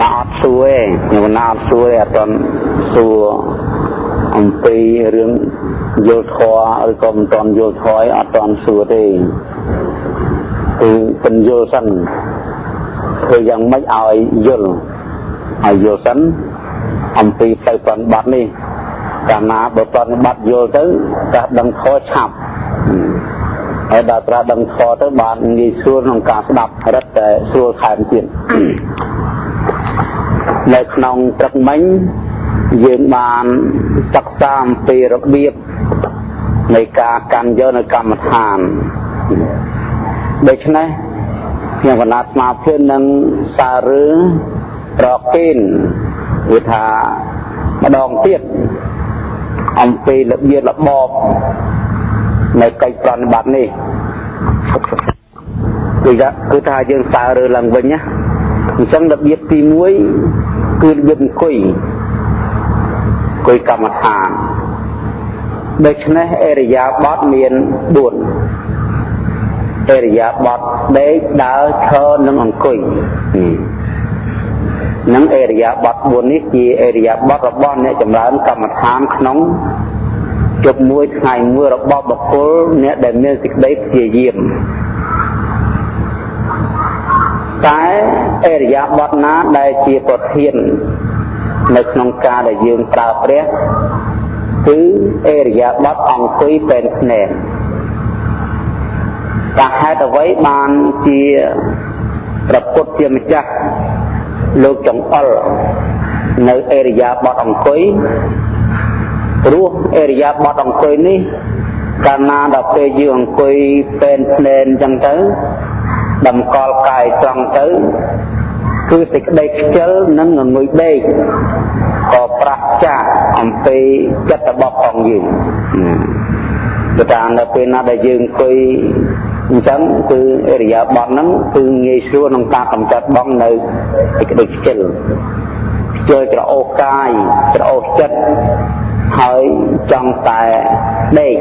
មកអត់សួរទេខ្ញុំណាអត់សួរទេអត់ទាន់សួរអំពីរឿងយល់ធម៌ឬក៏មិនទាន់យល់ធម៌អត់ទាន់សួរទេគឺពន្យល់សិនធ្វើយ៉ាងម៉េចឲ្យយល់ឲ្យយល់សិនអំពីទៅប្រតិបត្តិនេះកាលណាបើប្រតិបត្តិយល់ទៅកាសដឹងធម៌ឆាប់ហើយដល់ត្រាដឹងធម៌ទៅបានងាយស្រួលក្នុងការស្ដាប់រឹតតែស្រួលថែមទៀត នៅក្នុងព្រឹកមិញយើងបានសិក្សាអំពីរបៀបនៃការកាន់យកនៅកម្មដ្ឋានដូច្នេះខ្ញុំកណាត់ស្មារតីនឹងសាររឿងប្រកេនវាថាម្ដងទៀតអំពីរបៀបរបបនៅកិច្ចប្រតិបត្តិនេះគឺថាគឺថាយើងសើរើឡើងវិញណា អញ្ចឹងរបៀបទី1គឺរបៀបអង្គុយអង្គុយកម្មដ្ឋានដូច្នេះអរិយាបថមាន4អរិយាបថដេកដើរឈរនិងអង្គុយនឹងអរិយាបថ4នេះជាអរិយាបថរបស់អ្នកចម្រើនកម្មដ្ឋានក្នុងជប់មួយថ្ងៃមួយរបស់បុគ្គលអ្នកដែលមានសេចក្តីព្យាយាម តែអរិយាបថណាដែលជាប្រធាននៅក្នុងការដែលយើងប្រើប្រាស់គឺអរិយាបថអង្គុយពេនភ្នែកតែហេតុអ្វីបានជាប្រពុតជាម្ចាស់លោកចង្អុលនៅអរិយាបថអង្គុយព្រោះអរិយាបថអង្គុយនេះកាលណាដល់ពេលយើងអង្គុយពេនភ្នែនអញ្ចឹងទៅ តម្កល់កាយត្រង់ទៅគឺសេចក្តីខ្ជិលនិងងងុយដេកក៏ប្រះចាកអំពីចិត្តរបស់ផងយើងគឺថានៅពេលណាដែលយើងអង្គុយអញ្ចឹងគឺអរិយាបថហ្នឹងគឺងាយស្រួលក្នុងការកម្ចាត់បងនៅសេចក្តីខ្ជិលខ្ជិលច្រអូសកាយច្រអូសចិត្តហើយចង់តែដេក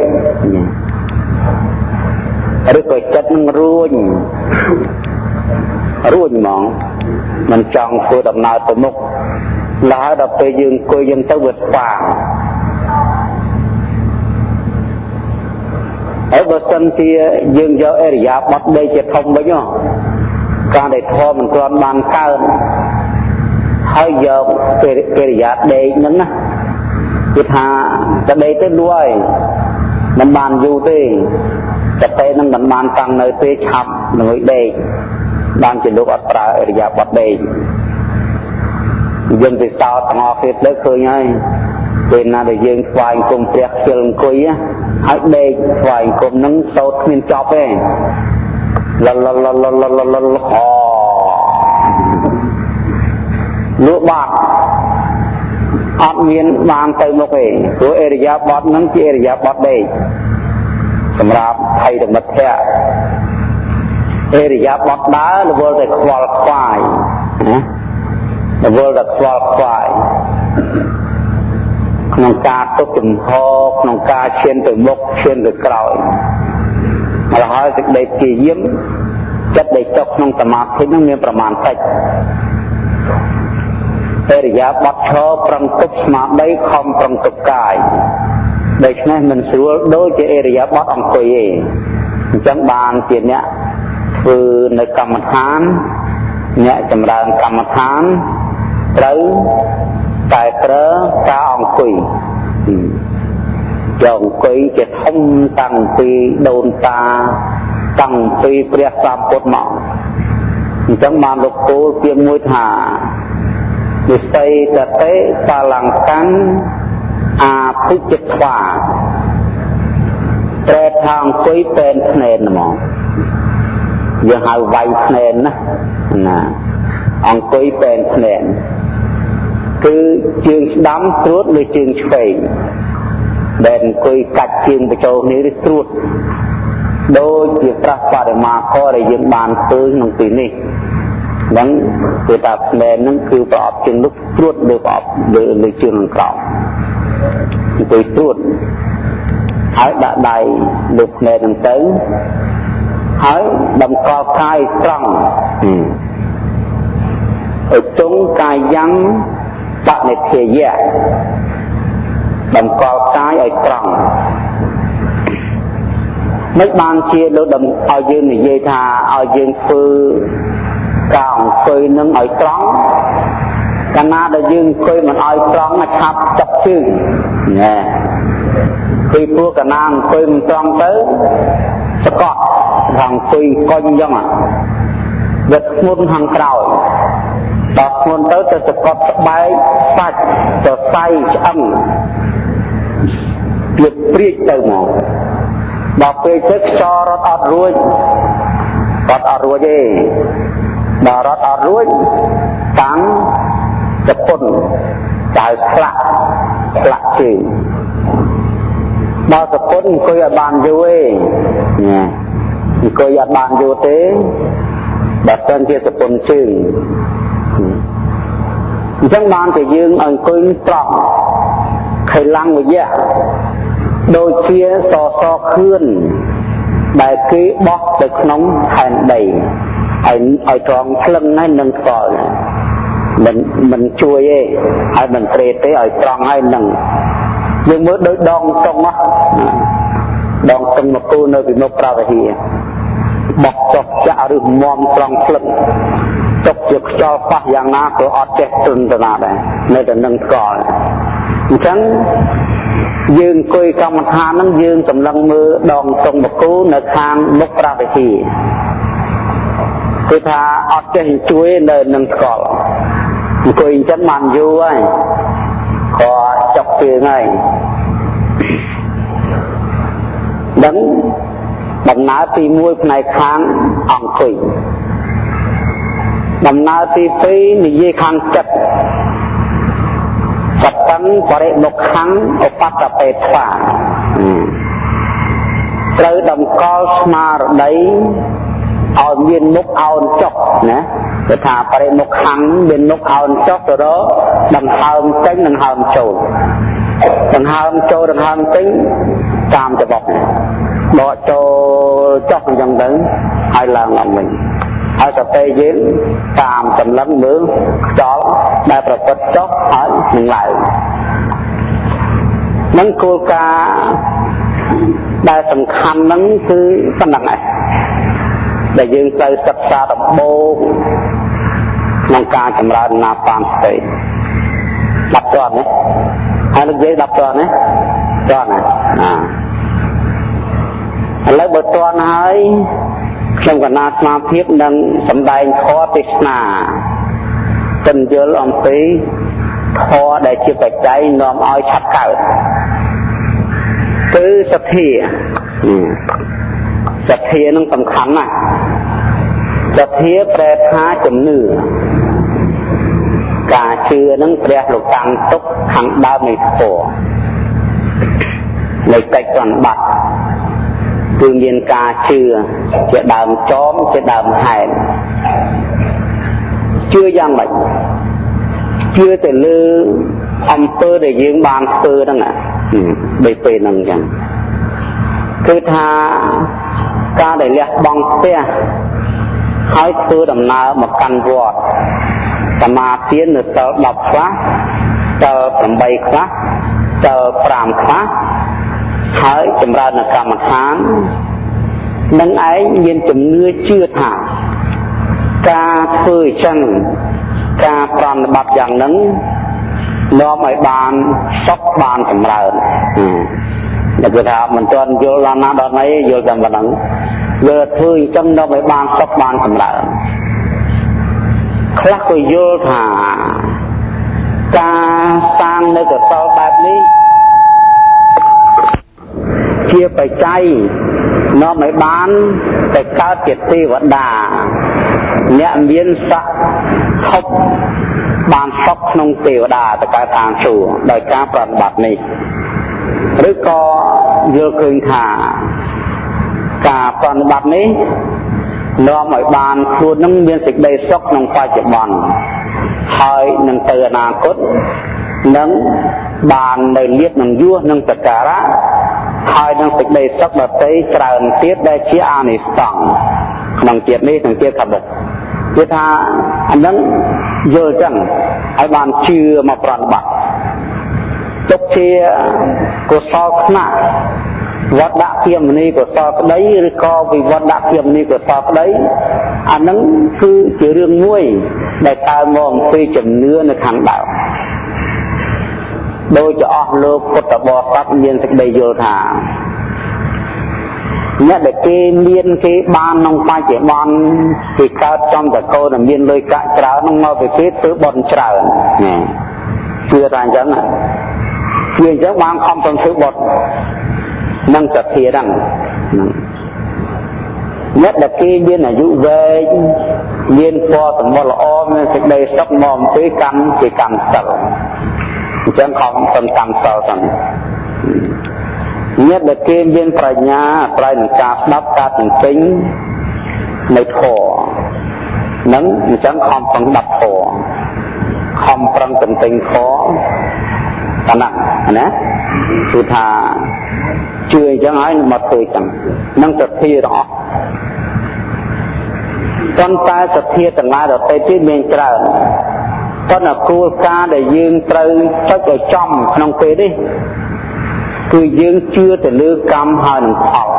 ឬក៏ចិត្តនឹងរួញរួញហ្មងមិនចង់ធ្វើដំណើរទៅមុខឡើយដល់ពេលយើងអង្គុយយើងទៅវាស្វាងហើយបើសិនជាយើងយកអរិយាប័ត្រដេកជាធំវិញការដែលធម៌មិនគ្រាន់បានកើតហើយយកកិរិយាដេកហ្នឹងណាគឺថាតែដេកទៅលួយមិនបានយូរទេ តែពេលហ្នឹងមិនបានតាំងនៅទេឆាប់នឹងដេកបានជាលោកអត់ប្រើអរិយាប័ត្រដេកយើងទៅសោតទាំងអស់គ្នាទៅឃើញហើយពេលណាដែលយើងស្វែងគុំព្រះខ្ជិលអង្គុយហើយដេកស្វែងគុំហ្នឹងសោតគ្មានចប់ទេលលលលលលលលអលក់បាត់អត់មានបានទៅមុខទេព្រោះអរិយាប័ត្រហ្នឹងជាអរិយាប័ត្រដេក សម្រាប់ថៃធមិទ្ធៈអរិយាប័ត្រដើររវល់តែខ្វល់ខ្វាយណារវល់តែខ្វល់ខ្វាយក្នុងការទុកចំហក្នុងការឈានទៅមុខឈានទៅក្រោយមកហើយសេចក្តីព្យាយាមចិត្តដែលចុះក្នុងសមាធិនឹងមានប្រមាណតិចអរិយាប័ត្រឈរប្រឹងទប់ស្មារតីខំប្រឹងទប់កាយ ដូច្នេះមិនស្រួលដូចជាអរិយាប័ត្រអង្គុយទេអញ្ចឹងបានជាអ្នកធ្វើនៅកម្មដ្ឋាន អ្នកចម្រើនកម្មដ្ឋានត្រូវតែប្រើការអង្គុយយកអង្គុយជាធំតាំងពីដូនតាតាំងពីព្រះសម្ពុទ្ធមកអញ្ចឹងបានលោកគោលជាមួយថានិស័យតតេបលង្កាន់ អាភិជធ្វាត្រែថាអង្គុយពេនភ្នែនហ្មងយើងហៅវាយភ្នែនណាណាអង្គុយពេនភ្នែនគឺជើងស្ដាំស្រួតឬជើងឆ្វេងដែលអង្គុយកាច់ជើងបញ្ចូលគ្នាឬស្រួតដូចជាប្រះបរិមាកដែលយើងបានឃើញក្នុងទីនេះហ្នឹងគឺថាភ្នែនហ្នឹងគឺប្រអប់ជើងនោះស្រួតលើប្រអប់លើលើជើងក្រោម អង្គុយស្រួតហើយដាក់ដៃលើភ្នែនហ្នឹងទៅហើយតម្កល់កាយត្រង់ឧត្តងកាយ៉ាងបនិធាយៈតម្កល់កាយឲ្យត្រង់មិនបានជាលោកឲ្យយើងនិយាយថាឲ្យយើងធ្វើការអង្គុយនឹងឲ្យត្រង់ កាលណាដែលយើងអង្គុយមិនឲ្យត្រង់ឆាប់ចាប់ជើងណែពីព្រោះកាលណាអង្គុយមិនត្រង់ទៅសកត់ខាងអង្គុយកុញអញ្ចឹងវាធ្ងន់ខាងក្រោយដល់ធ្ងន់ទៅទៅសកត់ស្បែកសាច់សរសៃឆ្អឹងវាព្រាចទៅមកដល់ពេលទៅខ្យល់រត់អត់រួចរត់អត់រួចទេដល់រត់អត់រួចតាំង ចពុនចៅឆ្លាក់ឆ្លាក់ជើងដល់សពុនអង្គុយឲ្យបានយូរទេណាអង្គុយអត់បានយូរទេបើសិនជាសពុនជើងអញ្ចឹងបានតែយើងអង្គុយត្រង់ខៃឡੰងវិយៈដូចជាសសខឿនដែលគេបោះទៅក្នុងផែនដីឲ្យឲ្យត្រង់ភ្លឹងហើយនឹងស្គាល់ មិនមិនជួយទេហើយមិនត្រេតទេឲ្យត្រង់ហើយនឹងយើងមើលដូចដងតុងដងតុងមកគូនៅពីមុខប្រវហាបោះចុះចាក់ឬមមត្រង់ភ្លឹងទុកជាខ្យល់ប៉ះយ៉ាងណាក៏អត់ចេះទន់ទៅណាដែរនៅតែនឹងស្គាល់អញ្ចឹងយើងអង្គុយកម្មដ្ឋានហ្នឹងយើងសម្លឹងមើលដងតុងបកូនៅខាងមុខប្រវេហាគឺថាអត់ចេះជួយនៅនឹងស្គាល់ អង្គុយអញ្ចឹងបានយូរហើយក៏ចុកជើងហើយដឹងដំណើរទី1ផ្នែកខាងអង្គុយដំណើរទី2និយាយខាងចិត្តសតੰបរិមុខខੰឧបតបេថ្វាត្រូវតម្កល់ស្មារតីឲ្យមានមុខអោនចុះណា គេថាបរិមុខខੰមានមុខអោនចុះទៅរកដង្ហើមចេញដង្ហើមចូលដង្ហើមចូលដង្ហើមចេញតាមច្បោះដកចូលចុះអញ្ចឹងទៅហើយឡើងឡើងវិញហើយសតិយើងតាមសម្លឹងមើលខ្យល់ដែលប្រព្រឹត្តចុះហើយនឹងឡើងនឹងគោលការណ៍ដែលសំខាន់ហ្នឹងគឺប៉ុណ្ណឹងឯង ដែលយើងត្រូវសិក្សាដំបូងក្នុងការចម្រើនណាបានស្ទេ10តន់ណាហើយនិយាយ10តន់ណាតន់ណាឥឡូវបើតន់ហើយខ្ញុំកណាស្មារភាពនឹងសម្ដែងធម៌ទេសនាទិនយល់អំពីធម៌ដែលជាបច្ច័យនាំឲ្យឆាប់កើតគឺសទ្ធា សទ្ធានឹងសំខាន់ណាស់សទ្ធាប្រែថាជំនឿការជឿនឹងព្រះលោកតាំងទុកខាងដើមនៃធម៌នៃកិច្ចសន្បត្តិគឺមានការជឿជាដើមចោមជាដើមហេតុជឿយ៉ាងម៉េចជឿទៅលើអំពើដែលយើងបានធ្វើហ្នឹងដូចពេលហ្នឹងអញ្ចឹងគឺថា ការដែលលះបង់ផ្ទះហើយធ្វើដំណើរមកកាន់វត្តសមាធិនៅសិល10ខ្លះសិល8ខ្លះសិល5ខ្លះហើយចម្រើននៅកម្មដ្ឋាននឹងឯងមានជំនឿជឿថាការធ្វើអញ្ចឹងការប្រតិបត្តិយ៉ាងហ្នឹងនាំឲ្យបានសុខបានចម្រើន តែគេថាមិនទាន់យល់ដល់ណាដល់ណីយល់តែប៉ុណ្ណឹងលើធ្វើអញ្ចឹងនាំឲ្យបានសុខបានចម្រើនខ្លះក៏យល់ថាការសាងនៅកសលបែបនេះជាបច្ច័យនាំឲ្យបានទៅកើតជាទេវតាអ្នកមានស័ក្តិធប់បានសុខក្នុងទេវតាទៅកើតតាមសួគ៌ដោយការប្រតិបត្តិនេះ ឬក៏យល់ឃើញថាការប្រតិបត្តិនេះនាំឲ្យបានខ្លួននឹងមានសេចក្តីសុខក្នុងបច្ចុប្បន្នហើយនឹងទៅអនាគតនឹងបាននៅលៀបនឹងយោះនឹងសក្ការៈហើយនឹងសេចក្តីសុខដតីច្រើនទៀតដែលជាអានិសង្សក្នុងជាតិនេះនិងជាតិខាងមុខគឺថាអានឹងយល់ចឹងហើយបានជឿមកប្រតិបត្តិ ទុកជាកុសលខ្នាក់វត្តដាក់ជាមនីកុសលក្តីឬក៏វិវត្តដាក់ជាមនីកុសលក្តីអានឹងគឺជារឿងមួយ ដែលតើមកអំពីជំនឿនៅខាងដើមដោយជាអស់លោកពុទ្ធបរិស័ទមានសេចក្តីយល់ថាអ្នកដែលគេមានគេបានក្នុងបច្ចុប្បន្នគេកើតចំតកោដែលមានលុយកាក់ច្រើននឹងមកពីគេធ្វើបន់ច្រើនណាជឿថាអញ្ចឹង ជឿអញ្ចឹងបានខំប្រឹងធ្វើបន់នឹងសទ្ធាហ្នឹងអ្នកដែលគេមានអាយុវែងមានពណ៌សម្បត្តិល្អមានសេចក្តីសុខមកអំពីកម្មជាកម្មសិលអញ្ចឹងខំប្រឹងកម្មសិលហ្នឹងញាតិដែលគេមានប្រាជ្ញាប្រែនឹងការស្ដាប់ការទន្ទិញនៃធម៌នឹងអញ្ចឹងខំប្រឹងដាប់ធម៌ខំប្រឹងទន្ទិញធម៌ អាណាណាគឺថាជឿអញ្ចឹងហើយមកធ្វើអញ្ចឹងនឹងសទ្ធារបស់ប៉ុន្តែសទ្ធាទាំងឡាយដទៃទៀតមានច្រើនប៉ុន្តែគោលការណ៍ដែលយើងត្រូវចុចឲ្យចំក្នុងពេលនេះគឺយើងជឿទៅលើកម្មហើយនឹងផល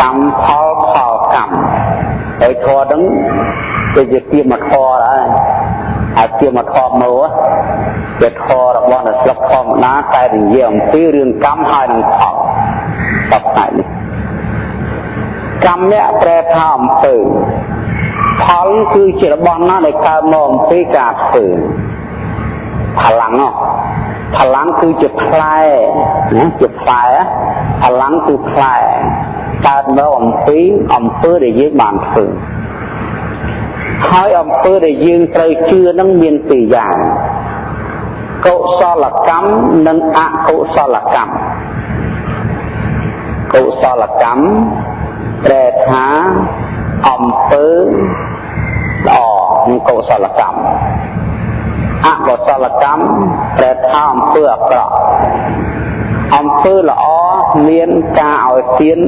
កម្មផលផលកម្មហើយធម៌ហ្នឹងគឺជាទៀមធម៌ដែរ អាចទៀមធម៌មកជាធម៌របស់អ្នកស្លឹកធម្មតាតែនិយាយអំពីរឿងកម្មហើយនឹងផលសពថ្ងៃនេះកម្មនេះប្រែថាអំពើផលគឺជារបស់ណាដែលកើតមកអំពីការធ្វើផលាំងនោះផលាំងគឺជាផ្លែណាជាផ្លែផលាំងគឺផ្លែកើតមកអំពីអំពើដែលយើងបានធ្វើ ហើយអំពើដែលយើងត្រូវជឿនឹងមានពីរយ៉ាងកុសលកម្មនិងអកុសលកម្មកុសលកម្មប្រែថាអំពើល្អនិងកុសលកម្មអកុសលកម្មប្រែថាអំពើអាក្រក់ អំពើល្អមានការឲ្យទាន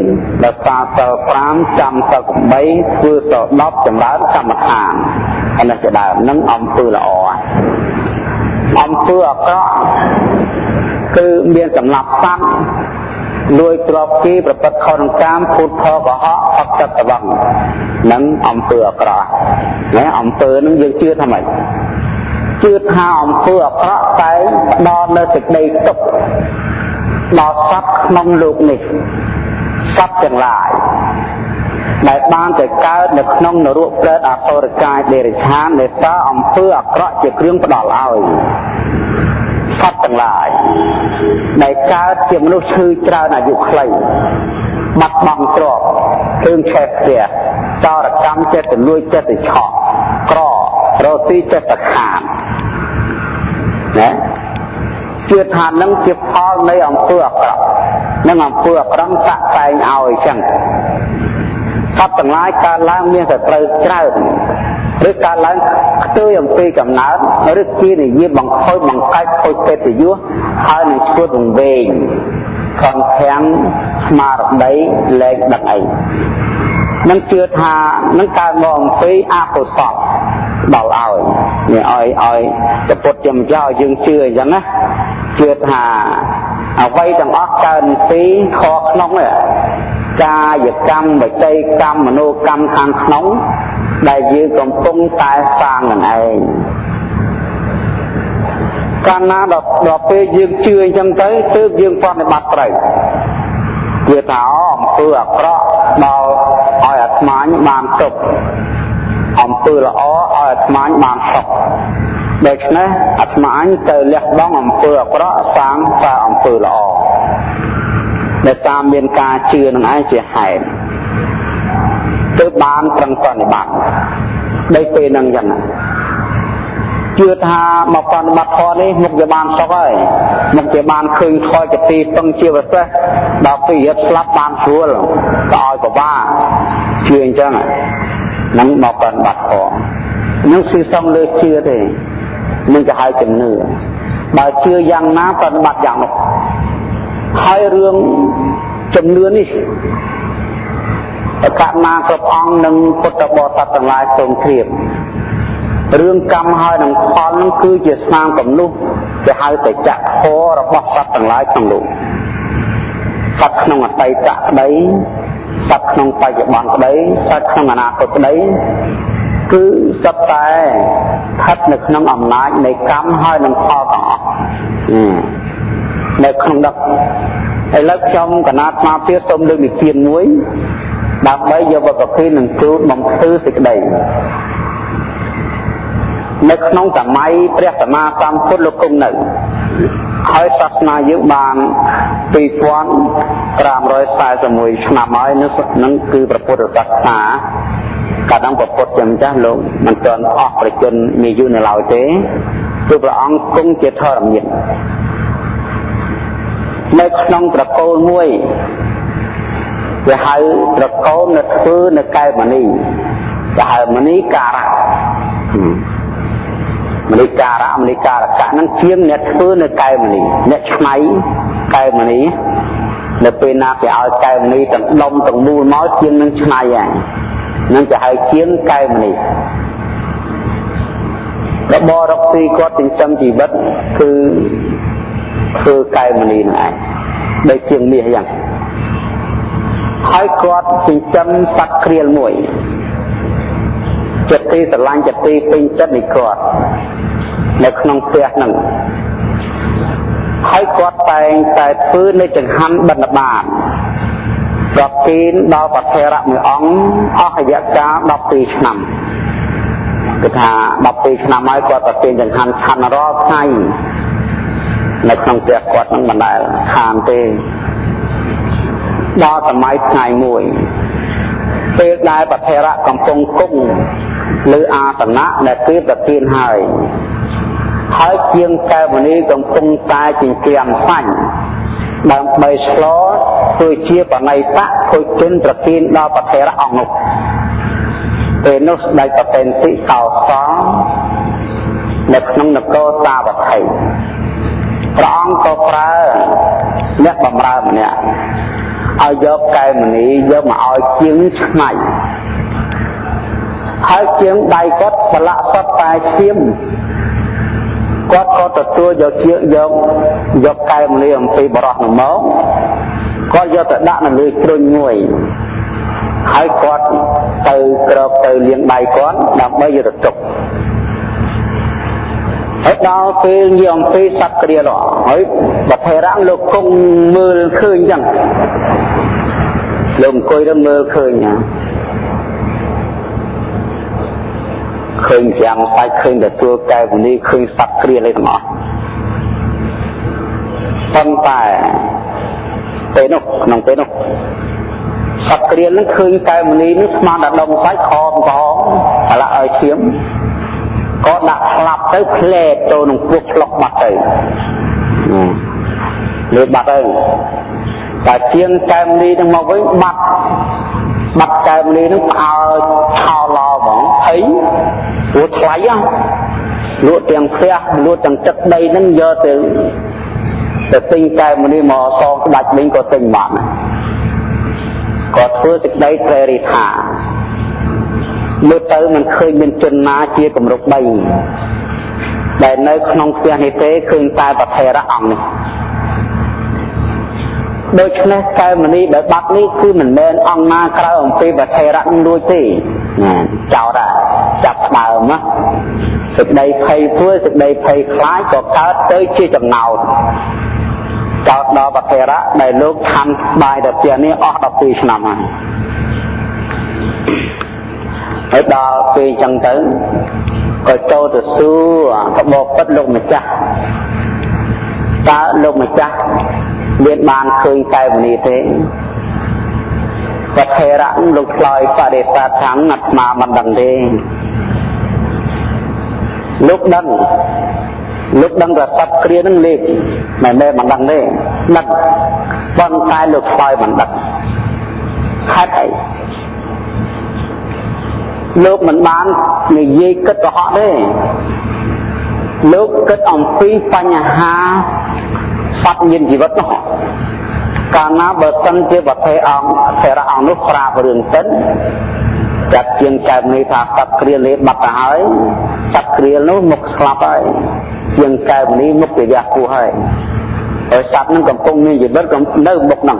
ដល់សារសិល5ចាំសិល8ធ្វើសិល10ចម្រើនកម្មដ្ឋានអានេះជាដើមនឹងអំពើល្អអំពើអាក្រក់គឺមានសម្លាប់សត្វលួចទ្រព្យគេប្រព្រឹត្តខុសនឹងកាមភូតផលកុហកអត់ចិត្តស្វឹងនឹងអំពើអាក្រក់ណាអំពើនឹងយើងជឿថាម៉េចជឿថាអំពើអាក្រក់តែផ្ដល់នៅសេចក្តីទុក្ខ ដល់សត្វក្នុងលោកនេះសត្វទាំងឡាយដែលបានទៅកើតនៅក្នុងនរកប្រេតអសុរកាយដេរិឆានដែលតើអំពើអាក្រក់ជាគ្រឿងផ្ដល់ឲ្យសត្វទាំងឡាយដែលកើតជាមនុស្សឈឺច្រើនអាយុខ្លីបាត់បង់ទ្រព្យគ្រឿងឆេះផ្ទះចោរកម្មចិត្តទៅលួចចិត្តទៅឆក់ក្ររកទីចិត្តទៅខាតណា ជឿថានឹងជាផលនៃអំពើអាក្រក់នឹងអំពើអាក្រក់តាក់តែងឲ្យចឹងសត្វទាំងឡាយកើតឡើងមានសត្រូវច្រើនឬកើតឡើងខ្ទួយអំពីកំណើតឬជានិយាយបង្ខូចបង្កាច់ខូចពេទ្យយុះហើយនឹងឈួតវង្វេងខំខាំងស្មារតីលែងដឹកអីនឹងជឿថានឹងកើតមកអំពីអកុសលដល់ឲ្យនេះឲ្យឲ្យពុទ្ធជាម្ចាស់យើងជឿអញ្ចឹងណា ជឿថាអ្វីទាំងអស់កើតពីខក្នុងនេះកាយកម្មវិច័យកម្មមនោកម្មខាងក្នុង ដែលយើងកំពុងតែសាងនឹងឯងកាលណាដល់ដល់ពេលយើងជឿអញ្ចឹងទៅទើបយើងបប្រតិបត្តិត្រូវវាថាអំពើអាក្រក់ដល់ឲ្យអាត្មាញបានទុកអំពើល្អឲ្យអាត្មាញបានសុខ ដូច្នេះអាត្មាញទៅលះបង់អំពើអាក្រក់សាងតែអំពើល្អដែលតាមមានការជឿនឹងឯងជាហេតុទើបបានប្រឹងប្រតិបត្តិដោយពេលហ្នឹងចឹងជឿថាមកប្រតិបត្តិធម៌នេះមុខជាបានសុខហើយមុខជាបានឃើញខលជាទីពឹងជាពិសេសដល់ពីរត់ស្លាប់បានស្រួលក៏ឲ្យពិបាកជឿអញ្ចឹងហ្នឹងមកប្រតិបត្តិធម៌នឹងស៊ីសំលើជឿទេ នឹងគេហៅជំនឿបើជឿយ៉ាងណាប្រតិបត្តិយ៉ាងនោះហើយរឿងជំនឿនេះកណ្ណាគ្រប់អង្គនិងពុទ្ធបរិស័ទទាំងឡាយសូមជ្រាបរឿងកម្មហើយនឹងផលនឹងគឺជាស្នាមកំនុះគេហៅតែចក្ខររបស់សត្វទាំងឡាយក្នុងលោកសត្វក្នុងអតីតក្តីសត្វក្នុងបច្ចុប្បន្នក្តីសត្វក្នុងអនាគតក្តី គឺសត្វតែស្ថិតនៅក្នុងអំណាចនៃកម្មហើយនឹងផលទាំងអស់នៅក្នុងដឹកឥឡូវខ្ញុំកណាត់មកទៀតសូមលើកនិទានមួយដើម្បីយកបទពិសោធន៍នឹងជួបបំភ្លឺសេចក្តីនៅក្នុងសម័យព្រះសម្មាសម្ពុទ្ធលោកគង់នៅហើយសាសនាយើងបាន2541ឆ្នាំហើយនឹងគឺព្រះពុទ្ធសាសនា កាលដល់ព្រះពុទ្ធជាម្ចាស់លោកមិនទាន់អស់ប្រជជនមានយូរនៅឡើយទេគឺព្រះអង្គគង់ជាធរមាននៅក្នុងត្រកូលមួយគេហៅត្រកូលនៅធ្វើនៅកែវមនីគេហៅមនីការៈមនីការៈមនីការកៈហ្នឹងជាងអ្នកធ្វើនៅកែវមនីអ្នកឆ្នៃកែវមនីនៅពេលណាគេឲ្យកែវមនីទាំងដុំទាំងមូលមកជាងនឹងឆ្នៃហើយ នឹងគេហៅជាងកែវមនីរបររកស៊ីគាត់ចិញ្ចឹមជីវិតគឺធ្វើកែវមនីហ្នឹងឯងដូចជាងមាសយ៉ាងហើយគាត់ចិញ្ចឹមសត្វក្រៀលមួយចិត្តទីស្រឡាញ់ចិត្តទីពេញចិត្តនៃគាត់នៅក្នុងផ្ទះហ្នឹងហើយគាត់តែងតែធ្វើនៅចង្ហាន់បិណ្ឌបាត ប្រគេនដល់ប្រធរៈមួយអង្គអស់រយៈកាល12ឆ្នាំគឺថា12ឆ្នាំហើយគាត់ប្រគេនចង្ហាន់ឆាន់រាល់ថ្ងៃនៅក្នុងផ្ទះគាត់នឹងមិនដែលខានទេដល់សម័យថ្ងៃមួយពេលដែលប្រធរៈកំពុងគង់លើអាសនៈដែលគេប្រទានហើយហើយជាងកែវមនីកំពុងតែចិញ្ចាំសាញ់ ដើម្បីឆ្លធ្វើជាបណៃតៈខូចជិនប្រទានដល់ប្រធរៈអង្គនោះពេលនោះស្ដេចប្រតិនតិកោសលនៅក្នុងនគរសាវត្ថីព្រះអង្គក៏ប្រើអ្នកបម្រើម្នាក់ឲ្យយកកែវមณีយកមកឲ្យជាងឆ្នៃហើយជាងដៃគាត់ប្រឡាក់សតតែឈាម គាត់ក៏ទទួលយកជាយកយកកែវមณีអំពីបរោះនោះមកគាត់យកទៅដាក់នៅលើជ្រុញមួយហើយគាត់ទៅក្រោកទៅលាងដៃគាត់ដើម្បីយកទៅទុកហើយដល់ពេលនិយាយអំពីសត្វគ្រាលហើយបថេរៈលោកគង់មើលឃើញចឹងលោកអង្គុយទៅមើលឃើញណា ឃើញចាំសាច់ឃើញទទួលកែវនីឃើញសត្វគ្រាលឯទាំងអស់ប៉ុន្តែពេលនោះក្នុងពេលនោះសត្វគ្រាលនឹងឃើញកែវមនីនឹងស្មានដល់ដុំសាច់ខំក្រហមបលាក់ឲ្យឈាមក៏ដាក់ស្លាប់ទៅផ្លែទៅក្នុងពោះឆ្លុកបាត់ទៅលើបាត់ទៅតែជាងកែមនេះនឹងមកវិញបាត់បាត់កែមនេះនឹងផ្អើឆោឡ ហ្មងភ័យព្រោះថ្លៃហ៎លក់ទាំងផ្ទះលក់ទាំងទឹកដីនឹងយកទៅទៅទិញកែមនេះមកសងស្ដាច់វិញក៏ទិញបានក៏ធ្វើទឹកដីត្រេរីថាមើលទៅមិនឃើញមានជនណាជាគម្រប់3ដែលនៅក្នុងផ្ទះនេះទេឃើញតែប្រធេរៈអង្គនេះដូច្នេះកែមនីដែលបាត់នេះគឺមិនមែនអង្គណាក្រៅអំពីប្រធេរៈនឹងរួចទេណា ចោតចាប់ស្ដើមណាសេចក្តីភ័យព្រួយសេចក្តីភ័យខ្លាចក៏កើតទៅជាចំណោទចោតដល់ប្រធេរៈដែលលោកឆាន់បាយទៅផ្ទះនេះអស់12ឆ្នាំហើយហើយដល់ពេលអញ្ចឹងទៅក៏ចូលទៅសួរកបោពិតលោកម្ចាស់តើលោកម្ចាស់មានបានឃើញកែវនីទេ ប្រធេរៈលោកឆ្លើយបដិសាថាងអាត្មាមិនដឹងទេលោកដឹងលោកដឹងថាសត្វគ្រានឹងលេខមិនមែនមិនដឹងទេដឹងប៉ុន្តែលោកឆ្លើយមិនដឹងហេតុអីលោកមិនបាននិយាយគិតកុហកទេលោកគិតអំពីបញ្ហាសត្វមានជីវិតនោះ កាលណាបើសិនជាប្រទេសអង្គថេរៈអង្គនោះប្រាប់រឿងសិនចាត់ជាងចែកនេះថាសត្វគ្រាលេបាត់ទៅហើយសត្វក្រៀលនោះមុខស្លាប់ហើយជាងកែវនេះមុខជាវះគោះហើយហើយសត្វនឹងកំពុងមានជីវិតកំនៅមុខហ្នឹង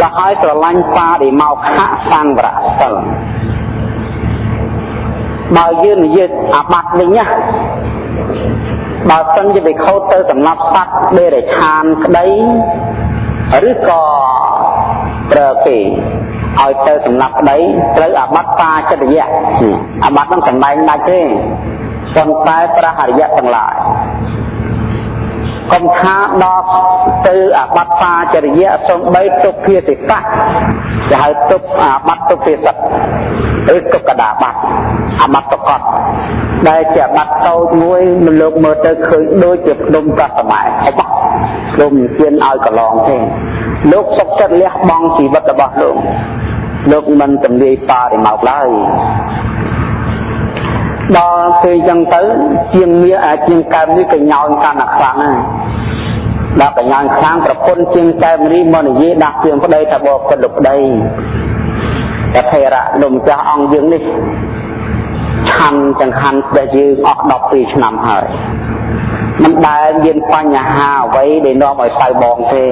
លហើយស្រឡាញ់បាដែលមកខៈសង្វរៈសិលបើយើងនិយាយអាបត្តិវិញណា បើសិនជាវាខូចទៅសម្រាប់សត្វដេរឆានក្តីឬក៏ប្រើគេឲ្យទៅសម្រាប់ក្តីត្រូវអាបត្តិបាចិត្តយៈអាបត្តិនឹងសម្ដែងដាច់ទេប៉ុន្តែព្រះអរិយៈទាំងឡាយ កុំថាដល់ទៅអាបត្តិបាចរិយៈសំបីទុភាសិកៈจะហៅទុបអាបត្តិទុភាសិកឬទុកកដាបត្តិអាបត្តិប្រកបដែលជាអាបត្តិតូចមួយមិនលោកមើលទៅឃើញដូចជាភ្នំកសម័យអបលោកមិនហ៊ានឲ្យកន្លងទេលោកសុខចិត្តលះបង់ជីវិតរបស់លោកលោកមិនទម្លាយបរិមកឡើយ ដល់ពេលចឹងទៅជាងមាអាជាងកើមនេះក៏ញោមកាន់តែខ្លាំងណាស់ដល់កញ្ញាខ្លាំងប្រពន្ធជាងកែមនេះមកនិយាយដាក់ជាងប្តីថាបបគិតលោកប្តីតែថេរៈលោកម្ចាស់អង្គយើងនេះឆាន់ចង្ហាន់ដែលយើងអស់12ឆ្នាំហើយមិនដែលមានបញ្ហាអ្វីដែលនាំឲ្យសៅបងទេ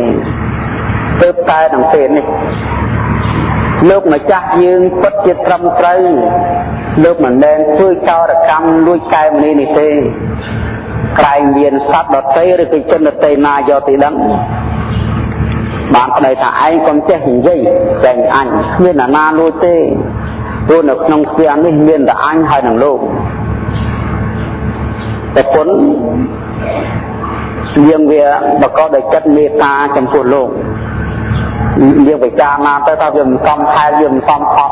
ទើបតែនឹងពេលនេះ លោកម្ចាស់យើងពិតជាត្រឹមត្រូវលោកមិនមែនធ្វើចោរកម្មលួចកែមនេះនេះទេក្រែងមានសត្វដតីឬក៏ជនដតីណាយកទីដឹងបានប្តីថាឯងកុំចេះនិយាយតែអញគ្មានណាលួចទេព្រោះនៅក្នុងផ្ទះនេះមានតែអញហើយនឹងលោកតែពុនយើងវាបកដោយចិត្តមេត្តាចំពោះលោក យើងពិចារណាទៅថាវាមិនសមខែវាមិនសមខុស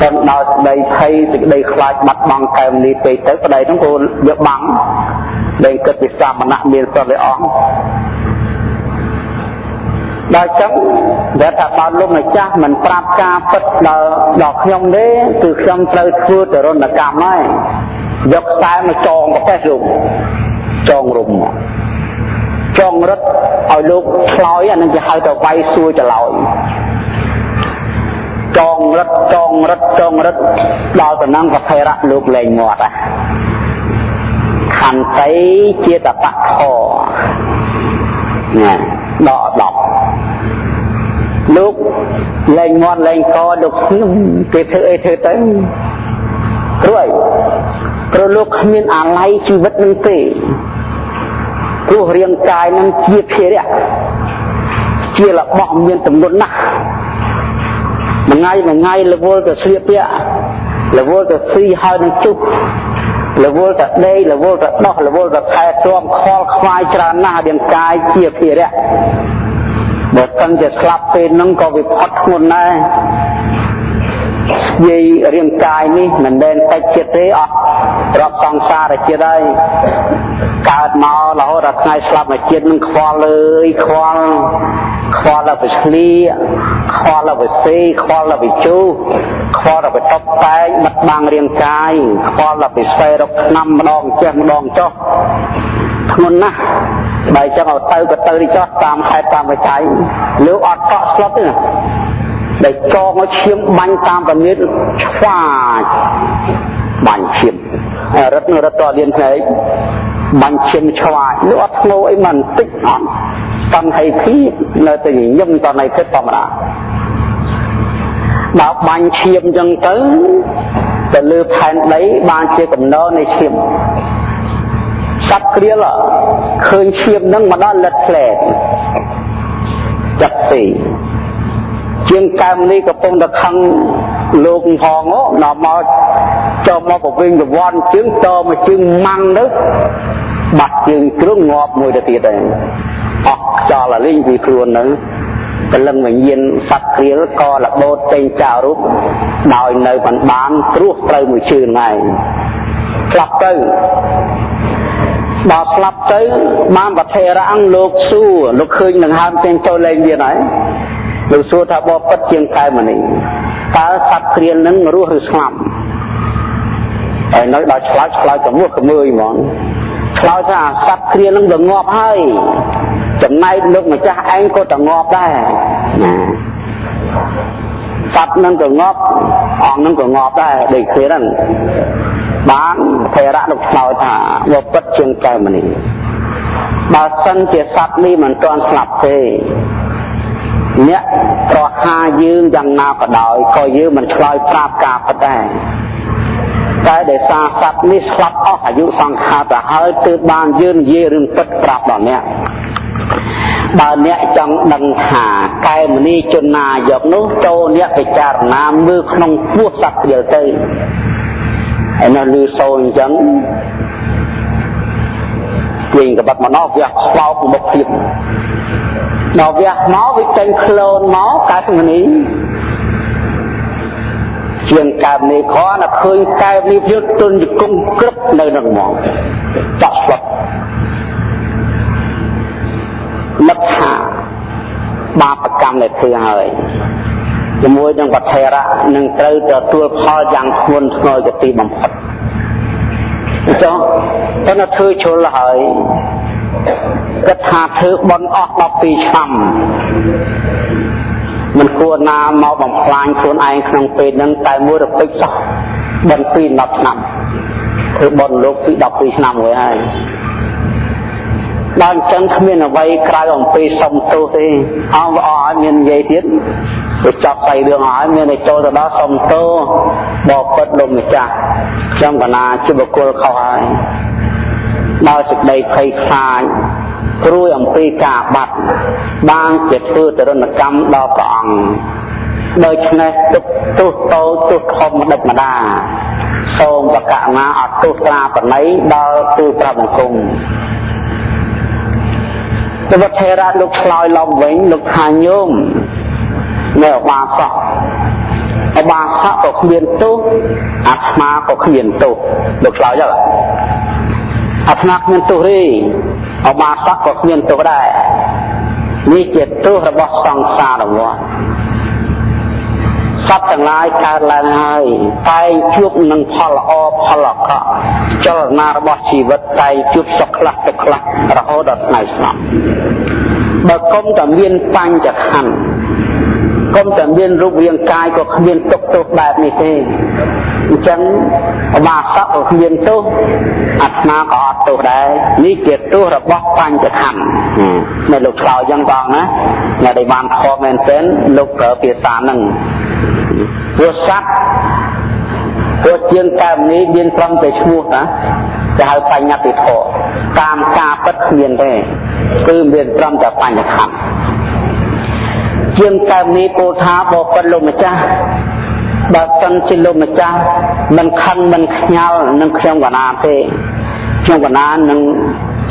តែដោយសេចក្តីភ័យសេចក្តីខ្លាចបាត់បង់កែមនេះពេកទៅប្តីហ្នឹងក៏យកបាំងដែលគិតពីសាមណៈមានសិលអស់ដល់ចឹងដែលថាបើលោកម្ចាស់មិនប្រាប់ការពិតដល់ដល់ខ្ញុំទេគឺខ្ញុំត្រូវធ្វើទរណកម្មហើយយកខ្សែមកចងប្រទេសលោកចងរុំ ចងរត់ឲ្យលោកឆ្លោយអានឹងគេហៅថាវាយសួរច្រឡោយចងរត់ចងរត់ចងរត់ដល់តំណងប្រភេរៈលោកលែងងាត់ហ่ะខន្តីជាតបៈខណាដក10លោកលែងងាត់លែងកលោកគេធ្វើអីធ្វើទៅព្រួយព្រោះលោកគ្មានអាល័យជីវិតនឹងទេ ព្រោះរាងកាយនឹងជាភារៈជារបស់មានទំនុនណាស់មួយថ្ងៃមួយថ្ងៃរវល់ទៅស្លៀកពាក់រវល់ទៅស៊ីហើយនឹងជុះរវល់ទៅដេករវល់ទៅដោះរវល់ទៅថែទាំខលខ្វាយច្រើនណាស់រាងកាយជាភារៈបើសិនជាស្លាប់ពេលហ្នឹងក៏វាផុតធ្ងន់ដែរ និយាយរាងកាយនេះមិនមែនតិចចិត្តទេអស់រាប់សង្សារជាតិហើយកើតមករហូតដល់ថ្ងៃស្លាប់មកជាតិនឹងខ្វល់លើយខ្វល់ខ្វល់ដល់វិឆ្លៀខ្វល់ដល់វិសេខ្វល់ដល់វិជូខ្វល់ដល់បតបតែងបាត់បាំងរាងកាយខ្វល់ដល់ពិសេសរកឆ្នាំម្ដងចេះម្ដងចុះធ្ងន់ណាស់បើចឹងឲ្យទៅក៏ទៅចុះតាមហេតុតាមបច្ច័យលោកអត់កក់ស្លុតទេ ដែលចងឲ្យឈាមបាញ់តាមពនិតឆ្វាចបាញ់ឈាមរត់រត់តលៀនភ្នែកបាញ់ឈាមឆ្វាចនោះអត់ធ្ងោអីមិនតិចអត់តន្ហៃភីនៅតែញញឹមតន្ហៃភីធម្មតាដល់បាញ់ឈាមចឹងទៅទៅលើផែនដីបានជាកំណើនៃឈាមសត្វក្រៀលឃើញឈាមនឹងមកដល់លិតផ្លែចិត្តទី ជាងកែមនេះកំពុងតែខឹងលោកផងដល់មកចូលមកប្រវិញប្រវត្តិជើងតមកជើងម៉ាំងទៅបាត់ជើងទ្រង់ងាប់មួយទៅទៀតហើយអស់ខ្យល់លេងពីខ្លួនហ្នឹងព្រលឹងវិញ្ញាណសត្វគ្រាលក៏លបោតពេញចោលរូបដោយនៅមិនបានព្រោះត្រូវមួយជើងហើយស្លាប់ទៅដល់ស្លាប់ទៅបានប្រធេរៈលោកសួរលោកឃើញនឹងហើមទាំងចូលលេងទៀតហើយ លោកសួរថាបបពិតជាងកែមនេះតើសត្វគ្រាលនឹងរស់ឬស្លាប់ហើយនៅដល់ឆ្លើយឆ្លើយកម្មួក្មើយហ្មងឆ្លើយថាសត្វគ្រាលនឹងវាងាប់ហើយចំណែកលោកម្ចាស់ឯងក៏តែងាប់ដែរណាសត្វនឹងក៏ងាប់អង្គនឹងក៏ងាប់ដែរដូចគ្នាហ្នឹងបានថេរៈលោកឆ្លើយថាវាពិតជាងកែមនេះបើសិនជាសត្វនេះមិនទាន់ស្លាប់ទេ អ្នកប្រហាយើងយ៉ាងណាក៏ដោយក៏យើងមិនឆ្លើយប្រាប់ការពិតដែរតែដែលសារសត្វនេះស្លាប់អស់អាយុសង្ខារទៅហើយទើបបានយើងនិយាយរឿងពិតប្រាប់ដល់អ្នកបើអ្នកចង់ដឹងថាកែមនីជនណាយកនោះចូលអ្នកពិចារណាមើលក្នុងពោះសត្វព្រាលទៅហើយនៅលឺសូរអញ្ចឹងវិញក្បត់មកដល់វាខ្លោកមុខទៀត ដល់វាមកវាចេញខ្លួនមកកែមនីជាងកែមនេះគ្រាន់តែឃើញកែមនេះយើងទុនជង្គង់ក្រឹបនៅនឹងហ្មងចាក់ស្លុតនឹកថាបាបកម្មដែលធ្វើហើយជាមួយនឹងវធេរៈនឹងត្រូវទទួលផលយ៉ាងធ្ងន់ធ្ងរទៅទីបំផុតអញ្ចឹងតែនៅធ្វើជ្រុលហើយ គិតថាធ្វើបន់អស់12ឆ្នាំមិនគួរណាមកបំផ្លាញខ្លួនឯងក្នុងពេលហ្នឹងតែមួយរពេចសោះបន់ពី10ឆ្នាំធ្វើបន់លោកពី12ឆ្នាំហើយហើយដល់អញ្ចឹងគ្មានអ្វីក្រៅអំពីសុំទោសទេអងអស់ឲ្យមាននិយាយទៀតទៅចាប់ស្អីរឿងឲ្យមានតែចូលទៅដល់សុំទោសបបិទ្ធលោកម្ចាស់ខ្ញុំកណាជាបុគ្គលខុសហើយ ដោយសេចក្តីភ័យខ្លាចព្រួយអំពីការបាត់បានជាធ្វើទរណកម្មដល់ព្រះអង្គដូច្នេះទុកទោសតូចទោសធំដឹកម្ដាសូមបកណាអត់ទោសត្រាបណៃដល់ទូប្រាប់បង្គំទវថេរៈលោកឆ្លើយឡំវិញលោកថាញោមនៅអបាសកអបាសកក៏គ្មានទោសអាត្មាក៏គ្មានទោសលោកឆ្លើយចឹង អាត្មាគ្មានទោសទេអបាសកក៏គ្មានទោសដែរនេះជាទោសរបស់សង្សារវដ្តសត្វទាំងឡាយកើតឡើងហើយតែងជួបនឹងផលល្អផលអាក្រក់ចលនារបស់ជីវិតតែងជួបសុខខ្លះទុក្ខខ្លះរហូតដល់ថ្ងៃស្លាប់បើគុំតែមានបញ្ចខណ្ឌ គុំតែមានរូបរាងកាយក៏គ្មានទុកទោសបែបនេះទេអញ្ចឹងអបាសកក៏គ្មានទោសអាត្មាក៏អត់ទោសដែរនេះជាទោសរបស់បញ្ចខណ្ឌនៅលោកឆ្លើយអញ្ចឹងបងណាអ្នកដែលបានខកមែនទែនលោកប្រើភាសាហ្នឹងព្រោះសត្វព្រោះជាងកើមនេះមានត្រឹមតែឈ្មោះណាគេហៅបញ្ញត្តិធម៌តាមការពិតគ្មានទេគឺមានត្រឹមតែបញ្ញខណ្ឌ ជាងកើមនេះពោលថាបបិទ្ធលោកម្ចាស់បើសិនជាលោកម្ចាស់មិនខឹងមិនខ្ញាល់នឹងខ្ញុំកណាទេខ្ញុំកណានឹង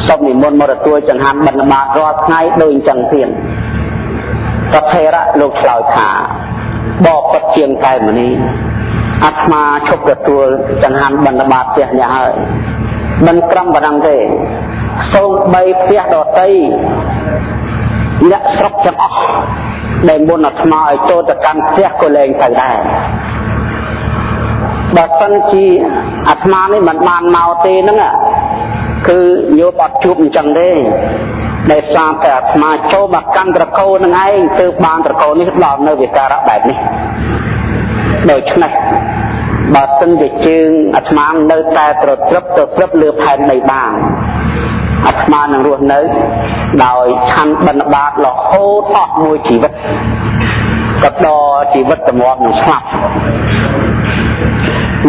សូមនិមន្តមកទទួលចង្ហាន់បិណ្ឌបាតរាល់ថ្ងៃដូចអញ្ចឹងទៀតតថេរៈលោកឆ្លើយថាបបិទ្ធជាងកែមនីអាត្មាឈប់ទទួលចង្ហាន់បិណ្ឌបាតផ្ទះអ្នកហើយមិនត្រឹមប៉ុណ្ណឹងទេសូម្បីផ្ទះដតី អ្នកស្រុកទាំងអស់ដែលមុនអាត្មាឲ្យចូលទៅកាន់ផ្ទះក៏លែងទៅដែរបើសិនជាអាត្មានេះមិនបានមកទេហ្នឹងគឺញោមអត់ជួបអញ្ចឹងទេដែលសារតែអាត្មាចូលមកកាន់ត្រកូលនឹងឯងទើបបានត្រកូលនេះដល់នៅវិការៈបែបនេះដូច្នេះបើសិនជាជើងអាត្មានៅតែត្រត្រឹបត្រត្រឹបលើផែនដីបាន អាត្មានឹងរស់នៅ ដោយឆាន់បិណ្ឌបាតរហូតអស់មួយជីវិតក៏ដល់ជីវិតទំនាប់នឹងស្លាប់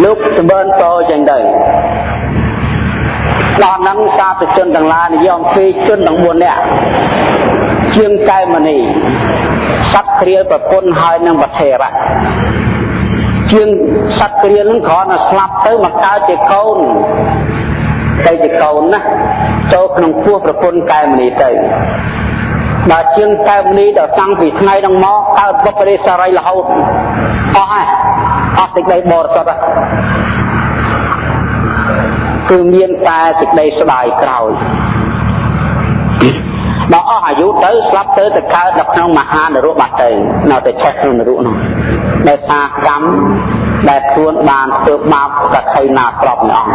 លោកសម្បឿនតចឹងទៅដល់ហ្នឹងសាធុជនទាំងឡាយនិយមពីជនទាំង4នាក់ជាងកែមនីសត្វគ្រាលប្រពន្ធហើយនឹងវធេរៈជាងសត្វគ្រាលនឹងគ្រាន់តែស្លាប់ទៅមកកើតជាកូន ទៅជាកូនណាចូលក្នុងពោះប្រពន្ធកែមនីទៅដល់ជាងកែមនីដល់តាំងពីថ្ងៃហ្នឹងមកកើតបុព្វរិសារីរហូតអស់ហើយអស់សេចក្តីបរិសុទ្ធគឺមានតែសេចក្តីស្ដាយក្រោយ ដល់អស់អាយុទៅស្លាប់ទៅទៅកើតនៅក្នុងមហានរកបាត់ទៅនៅតែឆេះក្នុងនរកនោះដោយសារកម្មដែលខ្លួនបានធ្វើបាបកថៃណាក្របនេះអង្គ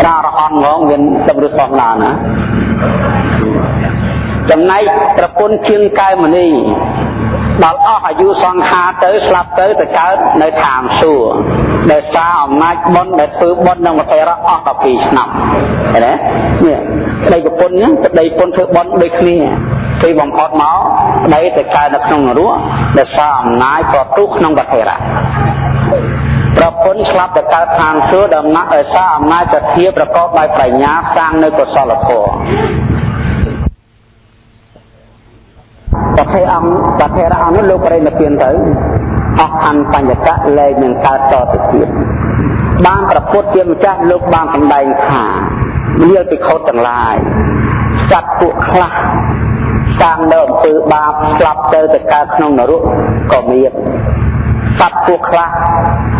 ប្រារហន្តហ្មងមានតម្រុះសំណាណាចំណែកប្រពន្ធជាងកែមនី ដល់អស់អាយុសង្ខារទៅស្លាប់ទៅទៅកើតនៅឋានសួគ៌ដោយសារអំណាចបុណ្យដែលធ្វើបុណ្យនឹងមតិរៈអស់12ឆ្នាំឃើញទេនេះប្តីប្រពន្ធហ្នឹងប្តីប្រពន្ធធ្វើបុណ្យដូចគ្នាពេលបំផុតមកប្តីទៅកើតនៅក្នុងនរកដោយសារអំណាចប្រទុះក្នុងវធរៈប្រពន្ធស្លាប់ទៅកើតឋានសួគ៌ដំណាក់ដោយសារអំណាចសទ្ធាប្រកបដោយបញ្ញាសាងនៅកុសលធម៌ ប្រភេទអង្គប្រភេទអង្គនេះលោកបរិនិព្វានទៅអស់អន្តបញ្ញកៈលែងនឹងកើតតទៅទៀតបានប្រពុតជាម្ចាស់លោកបានសម្ដែងថាលាលពិខុទាំងឡាយសត្វពួកខ្លះសាងនៅអំពើបាបស្លាប់ទៅទៅកើតក្នុងនរកក៏មានសត្វពួកខ្លះ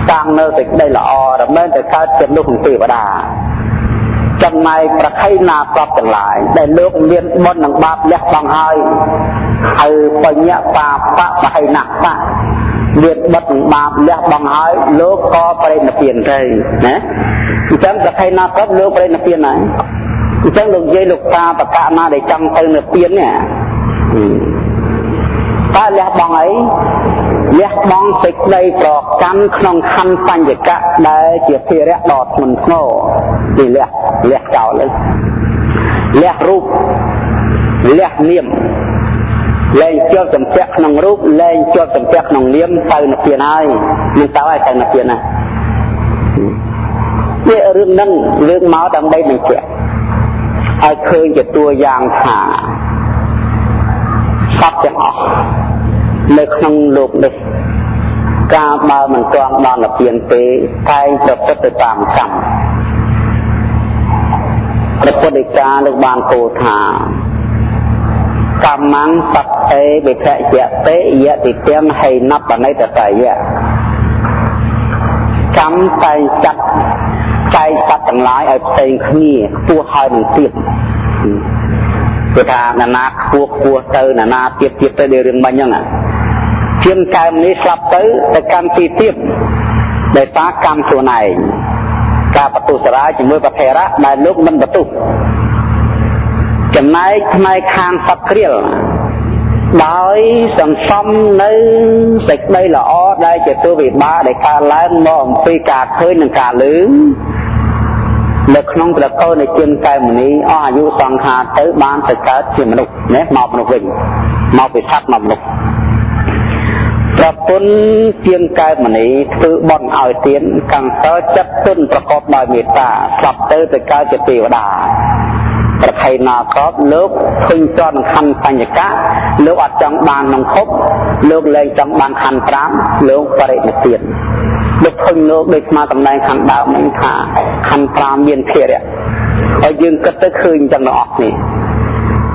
សាងនៅសេចក្តីល្អរមែងទៅកើតជាមនុស្សទេវតា ចំណែកប្រខៃណាប្រប់ទាំងឡាយដែលលោកមានបុណ្យនិងបាបលះបង់ហើយហើយបញ្ញបាបបហៃណបៈមានបិទនិងបាបលះបង់ហើយលោកក៏ប្រេណពៀនទៅណាអញ្ចឹងប្រខៃណាប្រប់លោកប្រេណពៀនហើយអញ្ចឹងលោកនិយាយលោកតាបកណាដែលចង់ទៅនៅពៀននេះតើលះបង់អី លះបង់សេចក្តីប្រកាន់ក្នុងខណ្ឌបញ្ញកៈដែលជាភារៈដ៏ធ្ងន់ធ្ងរពីលះលះចោលទៅលះរូបលះនាមលែងជាប់ចម្ពាក់ក្នុងរូបលែងជាប់ចម្ពាក់ក្នុងនាមទៅនិព្វានហើយមិនទៅឲ្យទៅនិព្វានណានេះរឿងហ្នឹងលើកមកដើម្បីបញ្ជាក់ឲ្យឃើញជាតួយ៉ាងថាសត្វទាំងអស់ នៅក្នុងលោកនេះការបើមិនទាន់ដល់និព្វានទេតែងប្រព្រឹត្តទៅតាមកម្មព្រះពុទ្ធដីកាលោកបានពោលថាកម្មੰសត្តេវិខយតេយតិទាំងហេណបនិតតយៈកម្មតែងចាត់ចែកសត្វទាំងឡាយឲ្យផ្សេងគ្នាខ្ពស់ហើយនឹងទៀតគឺថាណានាខ្ពស់ខ្ពស់ទៅណានាទៀតទៀតទៅដូចរឿងមិញហ្នឹង ជាងកែមនេះស្លាប់ទៅទៅកម្មទីទៀតដោយសារកម្មខ្លួនឯងការបទុសរាជាមួយប្រធរៈដែលលោកមិនបទុសចំណែកផ្នែកខាងសត្វគ្រាលដោយសន្សំនៅសេចក្តីល្អដែលជាទោវិបាកដែលកើតឡើងមកអំពីការឃើញនិងការលើនៅក្នុងត្រកូលនៃជាងកែមនីអស់អាយុសង្ខារទៅបានទៅកើតជាមនុស្សណាមកមនុស្សវិញមកពីសត្វមកមនុស្ស ប្រពន្ធជាងកែមនីធ្វើបន់ឲ្យទៀនកាន់តចិត្តទុនប្រកបដោយមេត្តាស្លាប់ទៅទៅកើតជាទេវតាប្រខៃណាកបលោកឃើញចន់ខណ្ឌបញ្ញកៈលោកអត់ចង់បាននឹងភពលោកលែងចង់បានខណ្ឌ5លោកបរិនិព្វានលោកឃើញលោកដូចស្មាតម្ដែងខាងដើមហ្នឹងថាខណ្ឌ5មានភារៈហើយយើងគិតទៅឃើញទាំងអស់នេះ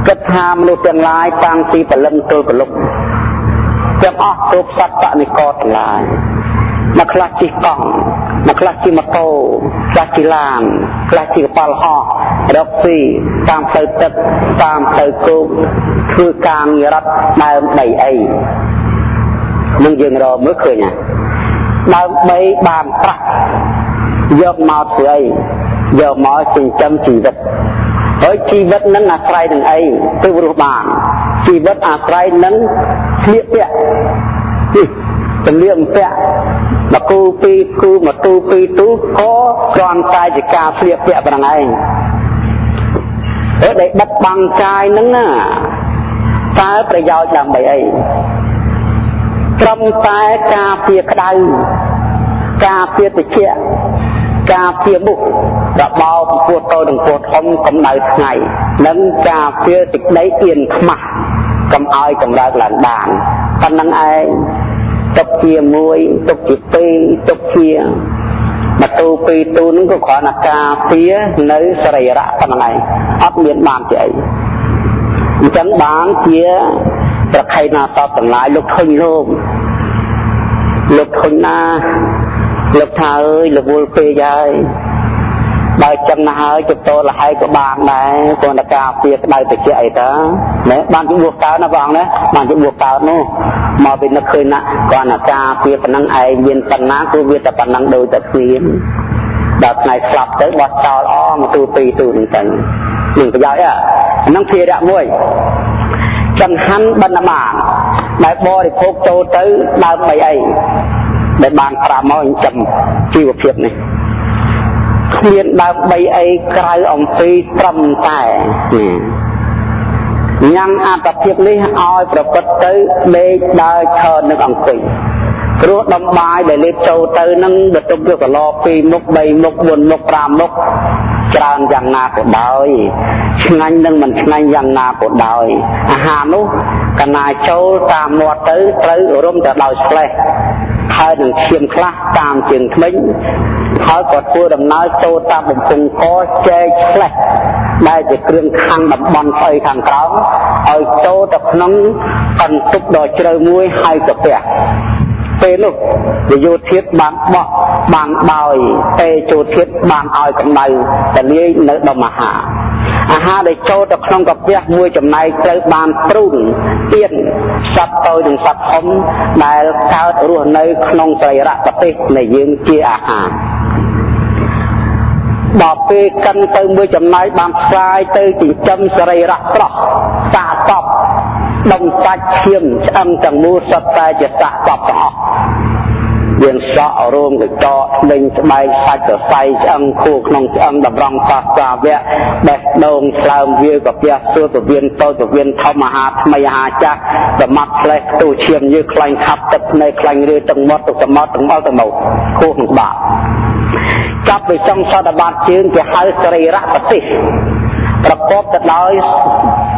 គិតថាមនុស្សទាំងឡាយតាំងពីព្រលឹងទល់ព្រលប់ ទាំងអស់គ្រប់សត្វបនិកទាំងឡាយមកខ្លះជិះកង់មកខ្លះជិះម៉ូតូខ្លះជិះឡានខ្លះជិះកប៉ាល់ហោះរកស៊ីតាមផ្លូវទឹកតាមផ្លូវគោកធ្វើការងាររដ្ឋដើមដីអីនឹងយើងរកមើលឃើញហ่ะដើម្បីបានប្រាក់យកមកធ្វើអីយកមកចិញ្ចឹមជីវិត ហើយជីវិតនឹងអាស្រ័យនឹងអីទើបរស់បានជីវិតអាស្រ័យនឹងស្លៀកពាក់សម្លៀកបំពាក់មកគូពីរគូមកទូពីរទូក៏គ្រាន់តែជាការស្លៀកពាក់ប៉ុណ្ណឹងឯងហើយដែលបិទបាំងកាយហ្នឹងណាតើប្រយោជន៍ដើម្បីអីត្រឹមតែការពារក្តៅការពារតិចកា រពារមុខរបោពោះតូចនិងពោះធំកម្ដៅថ្ងៃនិងការពារសេចក្តីអៀនខ្មាស់កុំឲ្យកម្រើកឡើងបានប៉ុណ្្នឹងឯងទុកជាមួយទុកជាពីរទុកជាមកទូពីរទូនឹងក៏គ្រាន់តែការពារនៅសរីរៈប៉ុណ្ណឹងឯងអត់មានបានជាអីអញ្ចឹងបានជាប្រខៃណាសពទាំងឡាយលោកឃើញលោកលោកឃើញណា លោកថាអើយរវល់ពេកហើយបើចឹងណាហើយចតលហើយក៏បានដែរគ្រាន់តែការពារក្តៅតិចអីតាណែបានជំនួសកើតណាបងណាបានជំនួសកើតនោះមកពីនឹកឃើញណាគ្រាន់តែការពារប៉ុណ្ណឹងឯងមានប៉ុណ្ណាគឺវាតែប៉ុណ្ណឹងដូចតែគ្មានដល់ថ្ងៃស្លាប់ទៅបោះចោលអមកទូពីរទូនឹងចឹងនឹងប្រយោជន៍ហ្នឹងភារៈមួយចង្ហាន់បណ្ណបានដែលបរិភោគចូលទៅដើម្បីអី ដែលបានប្រាប់មកចិញ្ចឹមជីវភាពនេះគ្មានដើម្បីអីក្រៅអំពីត្រឹមតែញ៉ាំអត្តភាពនេះឲ្យប្រព្រឹត្តទៅដេកដើរឈរនឹងអង្គុយព្រោះដំបាយដែលលេបចូលទៅនឹងបន្ទប់យកកឡ2មុខ3មុខ4មុខ5មុខ ច្រើនយ៉ាងណាក៏ដោយឆ្ងាញ់នឹងមិនឆ្ងាញ់យ៉ាងណាក៏ដោយអាហារនោះកណាចូលតាមមាត់ទៅត្រូវរុំទៅដោយស្លេះហើយនឹងឈាមខ្លះតាមជើងធ្មេញហើយក៏ធ្វើដំណើរចូលតាមបំពង់កចែកឆ្លេះដែលជាគ្រឿងខាំងតំបន់ស្អីខាងក្រោមឲ្យចូលទៅក្នុងកន្ទប់ដ៏ជ្រៅមួយហើយកាពះ ពេលនោះវិយោធាតបានបោះបានបោយទេជោធាតបានឲ្យកម្ដៅតលាយនៅដុំអាហារអាហារដែលចូលទៅក្នុងកាពះមួយចំណែកត្រូវបានព្រូនទៀនសត្វតូចនិងសត្វធំដែលកើតរស់នៅក្នុងសរីរៈប្រទេសនៃយើងជាអាហារដល់ពេលកិនទៅមួយចំណែកបានផ្សាយទៅចិញ្ចឹមសរីរៈស្រស់សាកប់ ដុំសាច់ឈាមឆ្អឹងទាំងមូលសុទ្ធតែជាសាកប់ទាំងអស់យើងសក់រោមកកដេញស្បែកសាច់សរសៃឆ្អឹងខួរក្នុងឆ្អឹងតម្រង់សាសាវៈបេះដូងស្លើមវាកាពះសួរពវៀនតូចពវៀនធំអាហារថ្មីអាហារចាស់ប្រមាត់ផ្លេះទូឈាមយើខ្លាញ់ខាប់ទឹកភ្នែកខ្លាញ់រឿទាំងមាត់ទៅសមុទ្រទាំងអល់ទាំងមកខួរក្នុងបាក់ចាប់ពីចុងសតបាតជើងគេហៅសរីរៈប្រទេសប្រកបទៅដោយ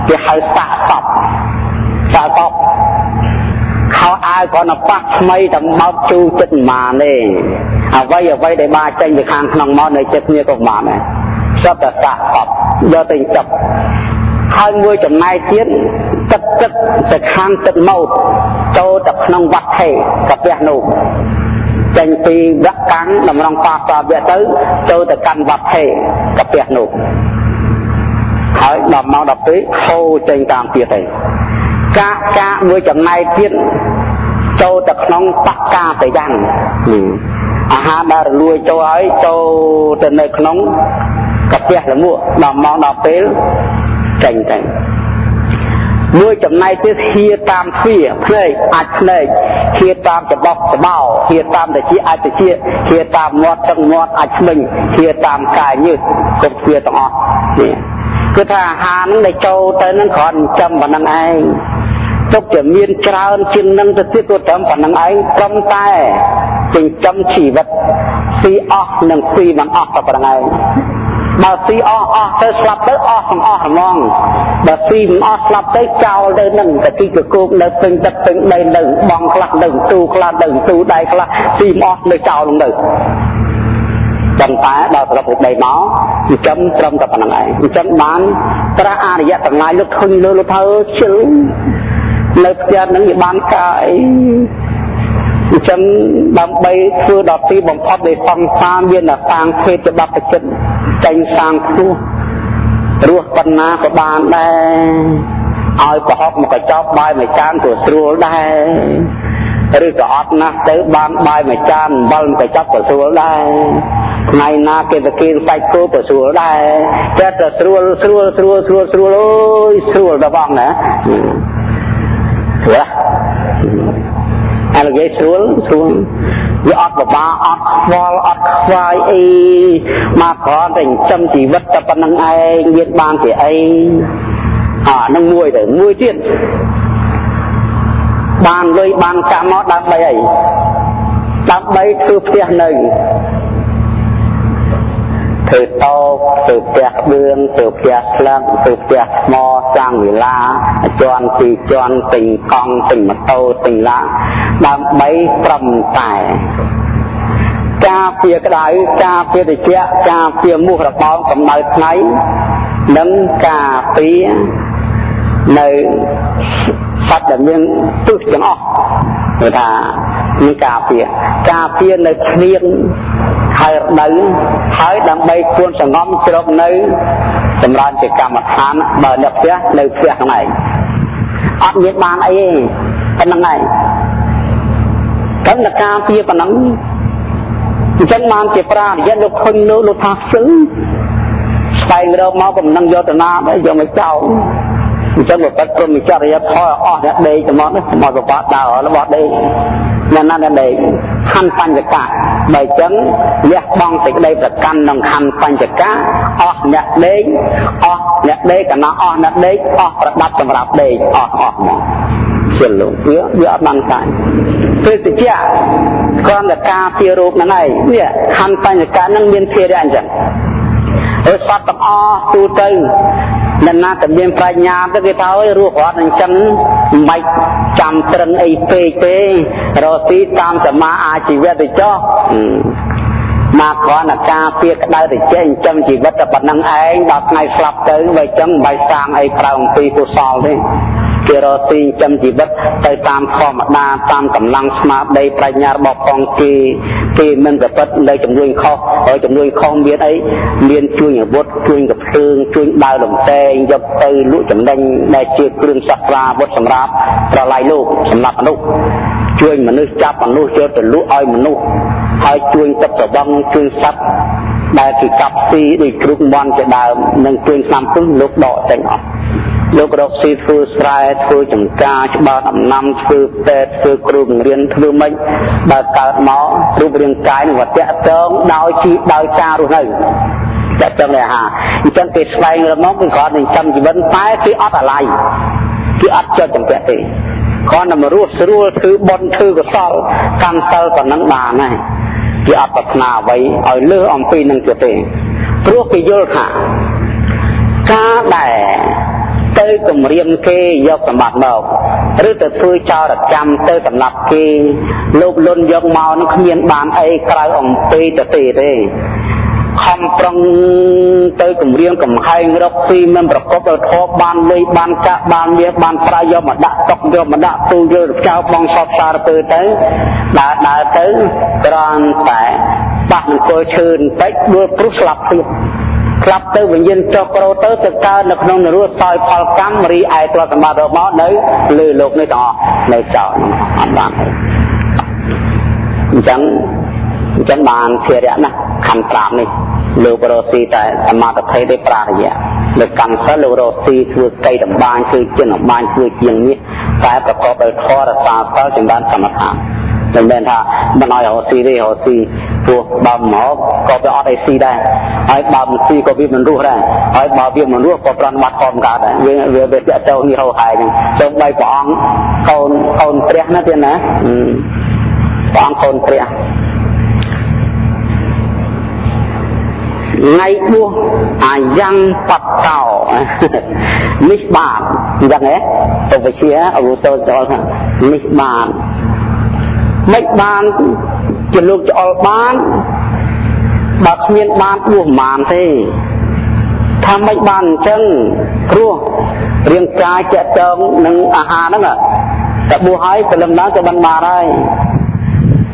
គេហៅសាកតប សាកតបខោអាវគ្រាន់តែប៉ះថ្មីតែមកជូរចិត្តម៉ានទេអ្វីអ្វីដែលបានចេញពីខាងក្នុងមកនៅចិត្តគ្នាក៏បានដែរសត្វតែសាកតបយកទៅចាប់ហើយមួយចំណែកទៀតទឹកទឹកទៅខាងទឹកមកចូលទៅក្នុងវត្តថេកាពះនោះចេញពីវគ្គកាំងតម្រង់ប៉ាសាវៈទៅចូលទៅកាន់វត្តថេកាពះនោះហើយដល់ម៉ោងដល់ពេលខោចេញតាមទៀតទៅ កាកកាកមួយចំណែកទៀតចូលទៅក្នុងបកកាទៅយ៉ាងអាហារដែលរលួយចូលហើយចូលទៅនៅក្នុងកាពះលមួកដល់ម៉ោងដល់ពេលចេញទៅមួយចំណែកទៀតហៀតាមទ្វាភ្នែកអាចភ្នែកហៀតាមច្បោះច្បោហៀតាមតិចអាចតិចហៀតាមមាត់ទឹកមាត់អាចឆ្មិញហៀតាមកាយញើសគ្រប់ទ្វាទាំងអស់នេះគឺថាអាហារហ្នឹងដែលចូលទៅហ្នឹងគ្រាន់ចំប៉ុណ្្នឹងឯង ទុកជាមានច្រើនជាងនឹងទៅទៀតក៏ត្រឹមប៉ុណ្្នឹងឯងត្រឹមតែចិញ្ចឹមជីវិតស៊ីអស់និងស៊ីមិនអស់តែប៉ុណ្្នឹងឯងបើស៊ីអស់អស់ទៅស្លាប់ទៅអស់ទាំងអស់ហ្មងបើស៊ីមិនអស់ស្លាប់ទៅចោលទៅនឹងតែទីកគោកនៅពេញទឹកពេញដីនៅបងខ្លះនៅទូខ្លះនៅទូដៃខ្លះស៊ីមិនអស់នៅចោលនឹងទៅប៉ុន្តែដល់ប្រពុដីមកចិញ្ចឹមត្រឹមតែប៉ុណ្្នឹងឯងចិញ្ចឹមបានប្រាអរិយទាំងឡាយលោកឃើញលើលោកថាជិល នៅផ្ទះនឹងវាបានការអីអញ្ចឹងដើម្បីធ្វើដល់ទីបំផុតនៃសង្សារមានតែសាងភេទច្បាប់ចិត្តចេញសាងខ្ពស់រស់ប៉ុណ្ណាក៏បានដែរឲ្យប្រហុកមកកញ្ចប់បាយមួយចានក៏ស្រួលដែរឬក៏អត់ណាស់ទៅបានបាយមួយចានអំបិលមកកញ្ចប់ក៏ស្រួលដែរថ្ងៃណាគេទៅគៀនសាច់គោក៏ស្រួលដែរតែតែស្រួលស្រួលស្រួលស្រួលស្រួលអូយស្រួលដល់បងណា ស្រួលឥឡូវគេស្រួលស្រួលវាអត់បបាអត់ខ្វល់អត់ខ្វាយអីមកគ្រាន់តែចិញ្ចឹមជីវិតតែប៉ុណ្្នឹងឯងមានបានជាអីអានឹងមួយទៅមួយទៀតបានលុយបានកាក់មកដើម្បីអីដើម្បីធ្វើផ្ទះនៅ ធ្វើតោកធ្វើផ្ទះក្បឿងធ្វើផ្ទះស្លឹកធ្វើផ្ទះថ្មសាំងវិឡាជាន់ពីរជាន់ទិញកង់ទិញម៉ូតូទិញឡានដើម្បីត្រឹមតែការពារក្តៅការពារតិចការពារមុខរបោងកម្ដៅថ្ងៃនិងការពារ នៅសត្វដែលមានទិសទាំងអស់គឺថាមានការពារការពារនៅគ្លៀងហើយរដូវហើយដើម្បីគួនសងំជ្រកនៅសម្រាប់ជាកម្មដ្ឋានបើនៅផ្ទះនៅផ្ទះហ្នឹងឯងអត់មានបានអីទេប៉ុណ្្នឹងឯងតែនការពារប៉ុណ្ណឹងអញ្ចឹងបានជាប្រារយៈលោកឃើញលោកលោកថាសឹងស្វែងរកមកកំណឹងយកទៅណាដែរយកមកចោល អញ្ចឹងប្រព្រឹត្តព្រមចរិយាធម៌អស់អ្នកដេកទៅមកមកប្របាត់ដើររបស់ដេកអ្នកណាអ្នកដេកខណ្ឌបញ្ចកៈបើអញ្ចឹងលះបង់សេចក្តីប្រកាន់ក្នុងខណ្ឌបញ្ចកៈអស់អ្នកដេកអស់អ្នកដេកកណ្ដោះអស់អ្នកដេកអស់ប្រដាប់សម្រាប់ដេកអស់អស់មកជាលោកវាវាអត់បានកាយគឺតិចគ្រាន់តែការពីរូបហ្នឹងឯងនេះខណ្ឌបញ្ចកៈហ្នឹងមានភារៈអញ្ចឹងហើយសត្វទាំងអស់ទូទៅ នរណាតែមានប្រាជ្ញាទៅគេថាអើយរស់រត់អញ្ចឹងមិនបាច់ចាំត្រឹងអីពេកទេរកទីតាមសមាអាជីវៈទៅចុះមកគ្រាន់តែការពារក្តៅត្រជាក់ចិញ្ចឹមជីវិតតែប៉ុណ្្នឹងឯងដល់ថ្ងៃស្លាប់ទៅបើអញ្ចឹងមិនបាច់សាងអីក្រៅអំពីកុសលទេ គេរកទីចិញ្ចឹមជីវិតទៅតាមធម្មតាតាមកម្លាំងស្មារតីប្រាជ្ញារបស់ផងគេគេមិនប្រព្រឹត្តនៅចំនួនខុសហើយចំនួនខុសមានអីមានជួយអាវុធជួយកភ្លើងជួយដើរលំតែងយកទៅលក់ចំណេញដែលជាគ្រឿងសក្ការវុធសម្រាប់ប្រឡាយលោកសម្រាប់មនុស្សជួយមនុស្សចាប់មនុស្សយកទៅលក់ឲ្យមនុស្សហើយជួយទឹកប្រវងជួយសត្វដែលគេកាប់ស៊ីដោយគ្រុកមន់ជាដើមនិងជួយឆ្នាំពឹសលោកដកចេញអស់ លោករកស៊ីធ្វើស្រែធ្វើចំការច្បារដំណាំធ្វើពេទ្យធ្វើគ្រូបង្រៀនធ្វើម៉េចបើកើតមករូបរាងកាយនឹងវត្តៈតងដោយជីដោយការរស់នៅតែចឹងដែរហាអញ្ចឹងគេស្វែងរកមកគឺគាត់នឹងចាំជីវិតតែគេអត់អាល័យគេអត់ចិត្តចម្ពាក់ទេគ្រាន់តែមករស់ស្រួលធ្វើបន់ធ្វើកុសលកម្មសិលប៉ុណ្ណឹងបានហើយគេអត់ប្រាថ្នាអ្វីឲ្យលើសអំពីនឹងទៀតទេព្រោះគេយល់ថាការដែល ទៅគម្រាមគេយកសម្បត្តិមកឬទៅធ្វើចោរកម្មទៅសម្លាប់គេលោភលន់យកមកនឹងគ្មានបានអីក្រៅអំពីទៅទេទេខំប្រឹងទៅគម្រាមកំហែងរកស៊ីមិនប្រកបដោយធម៌បានលុយបានកាក់បានមាសបានប្រាយកមកដាក់តុកយកមកដាក់ទូយកចៅបងសតសារពើទៅដើរដើរទៅក្រនតែបាក់នឹងគល់ឈើបន្តិចដួលព្រោះស្លាប់ទៀត ស្លាប់ទៅវិញ្ញាណចុះក្រោទៅទៅកើតនៅក្នុងនរោសោយផលកម្មរីឯទ្រព្យសម្បត្តិរបស់នៅលើលោកនេះទាំងអស់នៅចោលអត់បានអញ្ចឹងអញ្ចឹងបានភារៈណាខណ្ឌ5នេះលោករស់ស៊ីតែសមាធិទេប្រារយៈលើកម្មសិលលោករស់ស៊ីធ្វើកៃតម្បាញធ្វើជាតម្បាញធ្វើជាងនេះតែប្រកបដោយធម៌រសាសិលចម្រើនសមថៈ មិនមែនថាមិនឲ្យរស់ស៊ីទេរស់ស៊ីព្រោះបើមកក៏វាអត់អីស៊ីដែរហើយបើមិនស៊ីក៏វាមិនរស់ដែរហើយបើវាមិនរស់ក៏ប្រន់បាត់ខំកើតដែរវាវាវាតាក់ទងនេះហៅហើយហ្នឹងសូម្បីព្រះអង្គកូនកូនព្រះណាទៀតណាព្រះអង្គកូនព្រះថ្ងៃបួសអាយ៉ាងបតតោនេះបានអញ្ចឹងហ៎ឧបជាអវុសោចោលថានេះបាន មិនបានជាលោកច្អល់បានបើគ្មានបានបួសប្រមាណទេថាមិនបានអញ្ចឹងព្រោះរាងកាយចាក់ចងនឹងអាហារហ្នឹងតែបួសហើយព្រលឹមឡើងក៏បានបានហើយ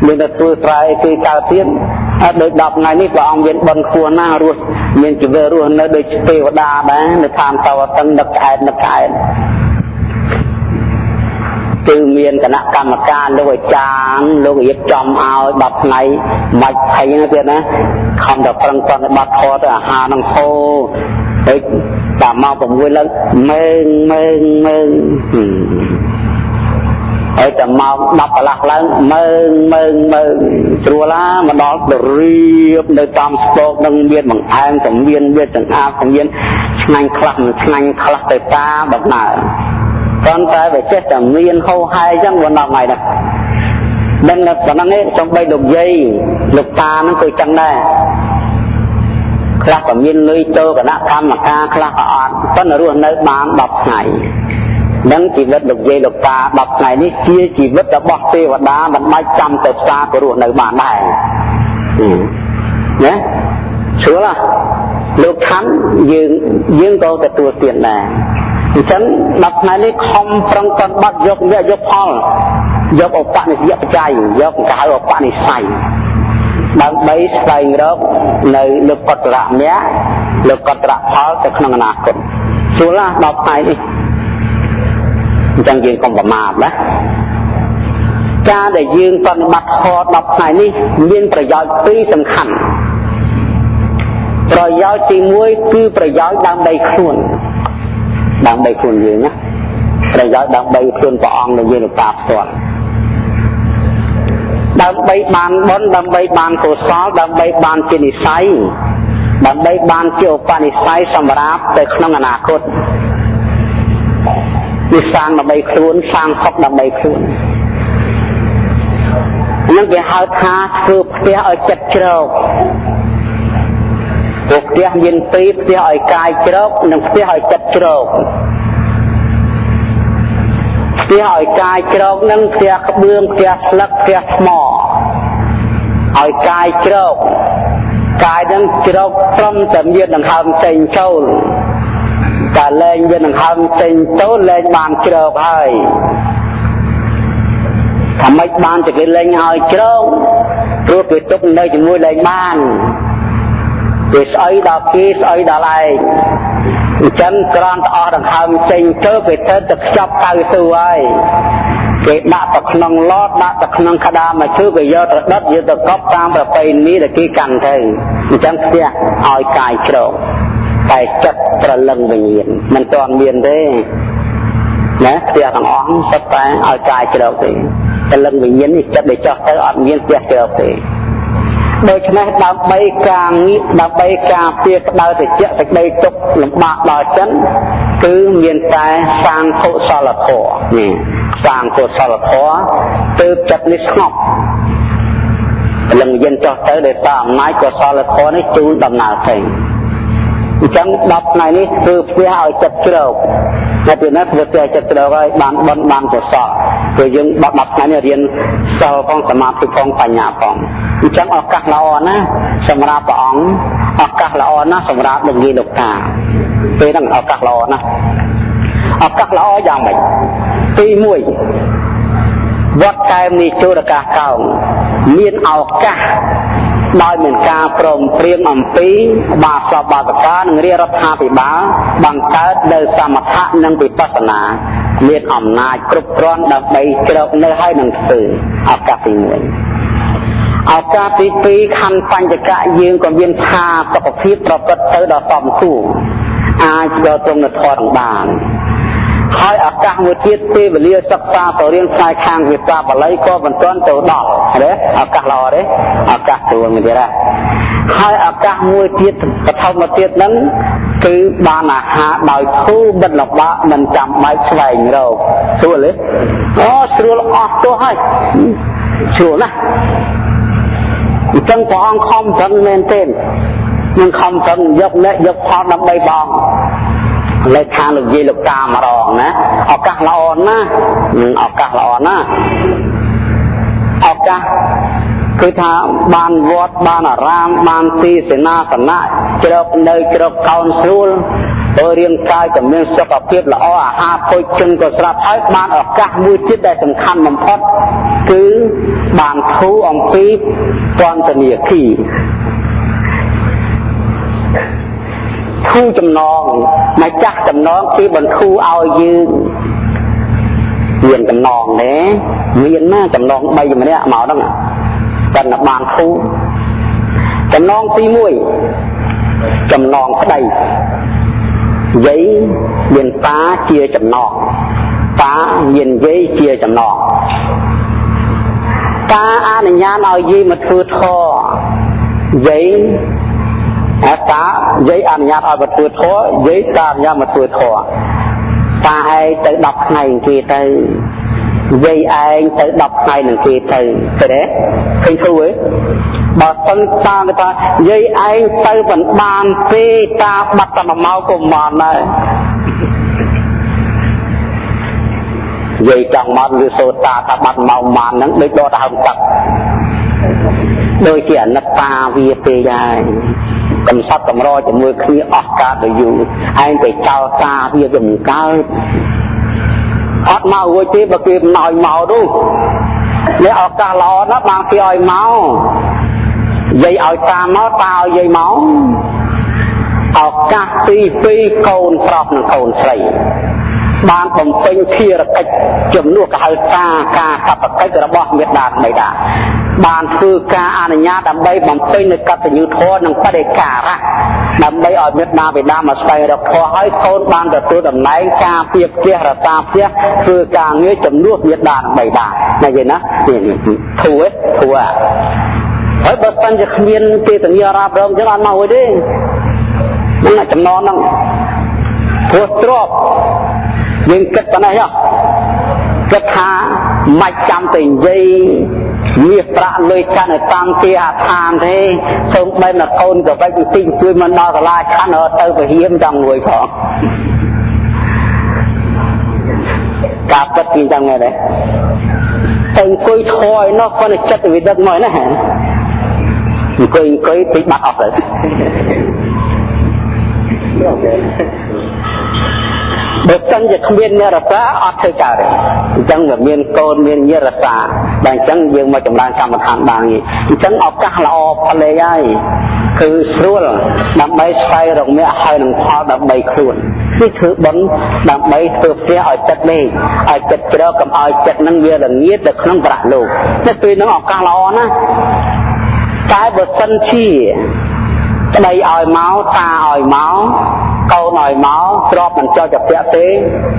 មានតែធ្វើស្រែគេកើតទៀតហើយដូច10ថ្ងៃនេះព្រះអង្គមានបន់ខ្ពស់ណាស់រស់មានជីវិតរស់នៅដូចទេវតាដែរនៅឋានតវតឹងនឹកក្អែតនឹកក្អែត គឺមានគណៈកម្មការលោកអាចារ្យលោករៀបចំឲ្យ10ថ្ងៃមិនភ័យណាទៀតណាខំតែប្រឹងប្រែងបាត់ធေါ်ទៅអាហារនឹងហូរហើយតាមម៉ោង6ឡើងមើងមើងមើងហើយតែម៉ោង10កន្លះឡើងមើងមើងមើងស្រួលណាមកដល់ទៅរៀបនៅតាមស្ពកនឹងមានបង្អែមក៏មានវាទាំងអាក៏មានឆ្ងាញ់ខ្លះមិនឆ្ងាញ់ខ្លះទៅតាមដំណើរ ប៉ុន្តែវាចេះតែមានហោហាយអញ្ចឹងวัน10ថ្ងៃដែរដឹងតែប៉ុណ្ណឹងឯងសំបីលោកយាយលោកតាហ្នឹងក៏ចឹងដែរខ្លះក៏មានលុយចូលគណៈកម្មការខ្លះក៏អត់ប៉ុន្តែរស់នៅបាន10ថ្ងៃនឹងជីវិតលោកយាយលោកតា10ថ្ងៃនេះជាជីវិតរបស់ទេវតាមិនបាច់ចាំទៅផ្សារក៏រស់នៅបានដែរណាស្រួលលោកខណ្ឌយើងយើងក៏ទទួលទានដែរ អញ្ចឹង10ថ្ងៃនេះខំប្រឹងប្របាត់យកវគ្គយកផលយកឧបនិស្សយបច្ច័យយកកៅឧបនិស្ស័យដើម្បីស្វែងរកនៅលោកកតរៈមៈលោកកតរៈផលទៅក្នុងអនាគតស្រួលណាស់10ថ្ងៃនេះអញ្ចឹងយើងកុំប្រមាទណាការដែលយើងបប្រតិបត្តិធម៌10ថ្ងៃនេះមានប្រយោជន៍ពីរសំខាន់ប្រយោជន៍ទី1គឺប្រយោជន៍ដើម្បីខ្លួន ដើម្បីខ្លួនយើងណាប្រយោជន៍ដើម្បីខ្លួនព្រះអង្គនិងយើងលោកតាផ្ទាល់ដើម្បីបានបុណ្យដើម្បីបានកុសលដើម្បីបានជានិស័យដើម្បីបានជាឧបនិស្ស័យសម្រាប់ទៅក្នុងអនាគតវាសាងដើម្បីខ្លួនសាងសុខដើម្បីខ្លួននឹងគេហៅថាធ្វើផ្ទះឲ្យចិត្តជ្រោក ព្រោះផ្ទះមានពីរផ្ទះឲ្យកាយជ្រោកនិងផ្ទះឲ្យចិត្តជ្រោកផ្ទះឲ្យកាយជ្រោកនឹងផ្ទះក្បឿងផ្ទះស្លឹកផ្ទះថ្មឲ្យកាយជ្រោកកាយនឹងជ្រោកត្រឹមតែមានដង្ហើមចេញចូលតែលែងមានដង្ហើមចេញចូលលែងបានជ្រោកហើយថាម៉េចបានតែគេលែងឲ្យជ្រោកព្រោះគេទុកនៅជាមួយលែងបាន គេស្អីដល់គេស្អីដល់ឯងអញ្ចឹងក្រាន់តែអស់ដង្ហើមចេញទៅគេទៅទៅខ្ចប់កៅស៊ូហើយគេដាក់ទៅក្នុងឡតដាក់ទៅក្នុងក្តារមកឈើគេយកទៅដុតយកទៅកប់តាមប្រពៃណីដែលគេកាន់ទៅអញ្ចឹងផ្ទះឲ្យកាយជ្រោកតែចិត្តត្រលឹងវិញ្ញាណមិនទាន់មានទេណាផ្ទះទាំងអស់សុទ្ធតែឲ្យកាយជ្រោកទេត្រលឹងវិញ្ញាណនេះចិត្តដែលចោះទៅអត់មានផ្ទះជ្រោកទេ ដូច្នេះដើម្បីការងារដើម្បីការពារក្តៅត្រជាក់សេចក្តីទុកលំបាកដល់ចិនគឺមានតែសាងកុសលធម៌នេះសាងកុសលធម៌ទើបចិត្តនេះស្ងប់លឹងយិនចោះទៅដោយសារអំណាចកុសលធម៌នេះជូនដំណើរទៅ អញ្ចឹង10ថ្ងៃនេះគឺផ្ទះឲ្យចិត្តជ្រោកតែពីនេះធ្វើផ្ទះចិត្តជ្រោកហើយបានបន់បានកុសលព្រោះយើង10 10ថ្ងៃនេះរៀនសិលផងសមាធិផងបញ្ញាផងអញ្ចឹងឱកាសល្អណាស់សម្រាប់ព្រះអង្គឱកាសល្អណាស់សម្រាប់លោកយាយលោកតាពេលហ្នឹងឱកាសល្អណាស់ឱកាសល្អយ៉ាងម៉េចទី1វត្តកែមនីជរកាសកោងមានឱកាស ដោយមានការព្រមព្រៀងអំពីបាសបាសកានិងរាជរដ្ឋាភិបាលបង្កើតនៅសមថៈនិងវិបស្សនាមានអំណាចគ្រប់គ្រាន់ដើម្បីជ្រកនៅហើយនឹងធ្វើឱកាសទី1ឱកាសទី2ខណ្ឌបញ្ចកៈយើងក៏មានថាសុខភាពប្រព្រឹត្តទៅដល់សមគួរអាចយកត្រង់នៅធរបាន ហើយឱកាសមួយទៀតពេលវេលាសិក្សាទៅរៀនផ្នែកខាងភាសាបាលីក៏មិនទាន់ទៅដល់ទេឱកាសល្អទេឱកាសស្រួលមួយទៀតណាហើយឱកាសមួយទៀតបឋមទៀតហ្នឹងគឺបានអាហារដោយធូរមិនលំបាកមិនចាំបាច់ស្វែងរកស្រួលទេអូស្រួលអស់ទោះហើយស្រួលណាស់អញ្ចឹងព្រះអង្គខំប្រឹងមែនទេនឹងខំប្រឹងយកអ្នកយកផលដើម្បីបង លេខខាងលោកយាយលោកតាម្ដងណាឱកាសល្អណាស់ឱកាសល្អណាស់ឱកាសគឺថាបានវត្តបានអារាមបានទីសេនាសនៈជ្រកនៅជ្រកកោនស្រួលបើរាងកាយក៏មានសុខភាពល្អអាហារភោជនក៏ស្រាប់ហើយបានឱកាសមួយទៀតដែលសំខាន់បំផុតគឺបានធូរអំពីពន្ធនាគារ ធូរចំណងម្ចាស់ចំណងគឺបន្ធូរឲ្យយើងមានចំណងទេមានណាចំណង3ម្នាក់មកហ្នឹងតែបានធូរចំណងទី1ចំណងប្តីយាយមានតាជាចំណងតាមានយាយជាចំណងតាអនុញ្ញាតឲ្យយាយមកធ្វើធម៌យាយ អាតាយាយអនុញ្ញាតឲ្យមកធ្វើធម៌យាយតាអនុញ្ញាតមកធ្វើធម៌តាឯងទៅ10ថ្ងៃគេទៅយាយឯងទៅ10ថ្ងៃនឹងគេទៅឃើញទេឃើញធូរទេបើសិនតាគេថាយាយឯងទៅមិនបានទេតាបាត់តែមកក៏មិនដែរយាយចង់មកវាសូតាថាបាត់មកម៉ានហ្នឹងដូចដកដង្ហើមទឹកដូចជាអនិត្តាវាពេកហើយ កំសត់កម្រជាមួយគ្នាអស់កាលទៅយូរឯងទៅចោលតាវាក៏មិនកើតអត់មករួចទេបើគេមិនឲ្យមកនោះនេះឱកាសល្អណាស់បានគេឲ្យមកយាយឲ្យតាមកតាឲ្យយាយមកឱកាសទី2កូនប្រុសនិងកូនស្រី បានបំពេញភារកិច្ចជំនួសកហៅការការកបកិច្ចរបស់មេដាបិតាបានធ្វើការអនុញ្ញាតដើម្បីបំពេញនូវកតញ្ញូធម៌និងបដិការៈដើម្បីឲ្យមេដាបិតាមកស្វែងរកធម៌ឲ្យកូនបានទទួលតំណែងការពៀបផ្ទះរតាផ្ទះធ្វើការងារជំនួសមេដាបិតាណាយណានេះធូរធូរហើយបើសិនជាគ្មានទេសញ្ញារ៉ាប់រងចឹងអត់មកវិញទេហ្នឹងចំណងហ្នឹងព្រោះទ្រប យើងគិតប៉ុណ្ណេះគិតថាមិនចាំទៅនិយាយមាសប្រាក់លុយកាន់ឲ្យតាមជាអាឋានទេសូមបែរមកកូនក៏បាច់បន្តិចជួយមិនដល់សាលាឆាន់ទៅពហៀមចង់មួយផងការពិតគឺចឹងដែរទៅអង្គុយធွာឯនោះគាត់ចិត្តវិដឹកមកណាអង្គុយអង្គុយពេកបាត់អស់ទៅ បើសិនជាគ្មាននិរសាអត់ធ្វើកើតទេអញ្ចឹងវាមានកូនមាននិរសាតែអញ្ចឹងយើងមកចម្រើនកម្មដ្ឋានបានអញ្ចឹងឱកាសល្អផ្លេហើយគឺស្រួលដើម្បីស្វែងរកមគ្គហើយនឹងផលដើម្បីខ្លួននេះធ្វើបុណ្យដើម្បីធ្វើផ្ទះឲ្យចិត្តនេះឲ្យចិត្តជ្រកកុំឲ្យចិត្តនឹងវាល្ងាចនៅក្នុងប្រាក់លោកតែពេលហ្នឹងឱកាសល្អណាស់តែបើសិនជាប្តីឲ្យមកតាឲ្យមក កូនឲ្យមកទ្របមិនចោចពាក់ទេ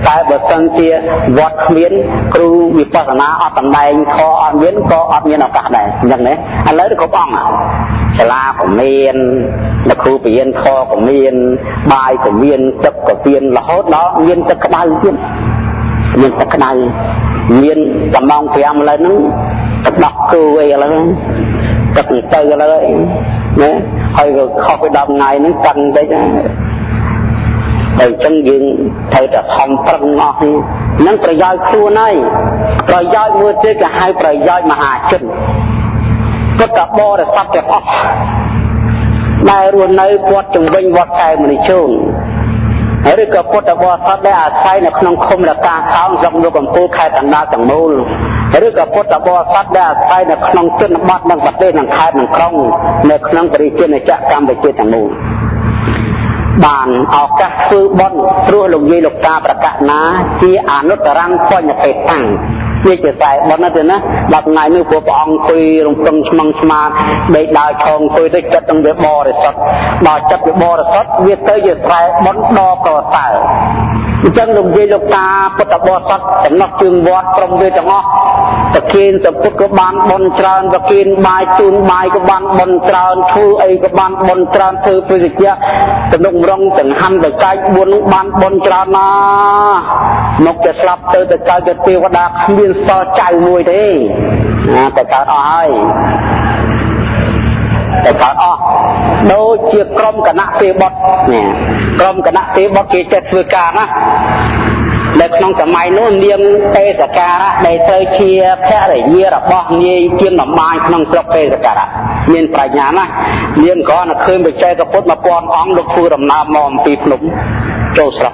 តែបើសិនជាវត្តគ្មានគ្រូវិបស្សនាអត់តម្ដែងខអត់មានក៏អត់មានឱកាសដែរអញ្ចឹងណាឥឡូវទៅគ្រប់អង្គសាលាក៏មានលោកគ្រូបរៀនខក៏មានបាយក៏មានទឹកក៏មានរហូតដល់មានទឹកក្តៅទៀតមានទឹកក្តៅមានកំង5ឥឡូវហ្នឹងទឹកដោះគូអីឥឡូវទឹកទៅឥឡូវណាហើយក៏ខុសពី10ថ្ងៃហ្នឹងតឹងតិច តែអញ្ចឹងយើងត្រូវតែខំប្រឹងអស់នេះនឹងប្រយោជន៍ខ្លួនហើយប្រយោជន៍មួយទៀតក៏ហៅប្រយោជន៍មហាជនពុទ្ធបរិស័ទទាំងអស់ដែលរស់នៅព័ទ្ធជំវិញវត្តកែមនីជូនឬក៏ពុទ្ធបរិស័ទដែលអាស្រ័យនៅក្នុងឃុំរកាខោងស្រុកលោកកំពូលខេត្តកណ្ដាលទាំងមូលឬក៏ពុទ្ធបរិស័ទដែលអាស្រ័យនៅក្នុងជនបទនិងប្រទេសនិងខេត្តនិងក្រុងនៅក្នុងបរិជាណាចក្រកម្ពុជាទាំងមូល បានឱកាសធ្វើបន់ព្រោះលោកយាយលោកតាប្រកាសណា ជាអនុត្តរង្គបញ្ញពេតាំង វាជាខ្សែបន់ទៅណាដល់ថ្ងៃនេះព្រោះព្រះអង្គអង្គុយរំពឹងឆ្មឹងឆ្មាដេកដើរឆោងអង្គុយទៅចិត្តនឹងវាបរិសុទ្ធដល់ចិត្តវាបរិសុទ្ធវាទៅជាខ្សែបន់ដ៏ប្រសើរអញ្ចឹងលោកយាយលោកតាពុទ្ធបរិស័ទចំណុះជើងវត្តក្រុមវាទាំងអស់ប្រគិនសពុទ្ធក៏បានបនច្រើនប្រគិនបាយជូនបាយក៏បានបនច្រើនធ្វើអីក៏បានបនច្រើនធ្វើពុទ្ធជាទំនុករងចង្ហាន់បកាយ4នោះបានបនច្រើនណាមកតែស្លាប់ទៅទៅកើតទៅទេវតាគ្មានសល់ចៅមួយទេណាតែកើតអស់ហើយតែកើតអស់ដូចជាក្រុមគណៈទេបុតនេះក្រុមគណៈទេបុតគេចេះធ្វើការណានៅក្នុងសម័យនោះនាងទេសការៈដែលទៅជាភរិយារបស់នាយជានំបាយក្នុងស្រុកទេសការៈមានប្រាជ្ញាណាស់នាងក៏នៅឃើញបច្ចេកពុទ្ធ1000អង្គលោកធ្វើដំណើរមកអំពីភ្នំចូលស្រុក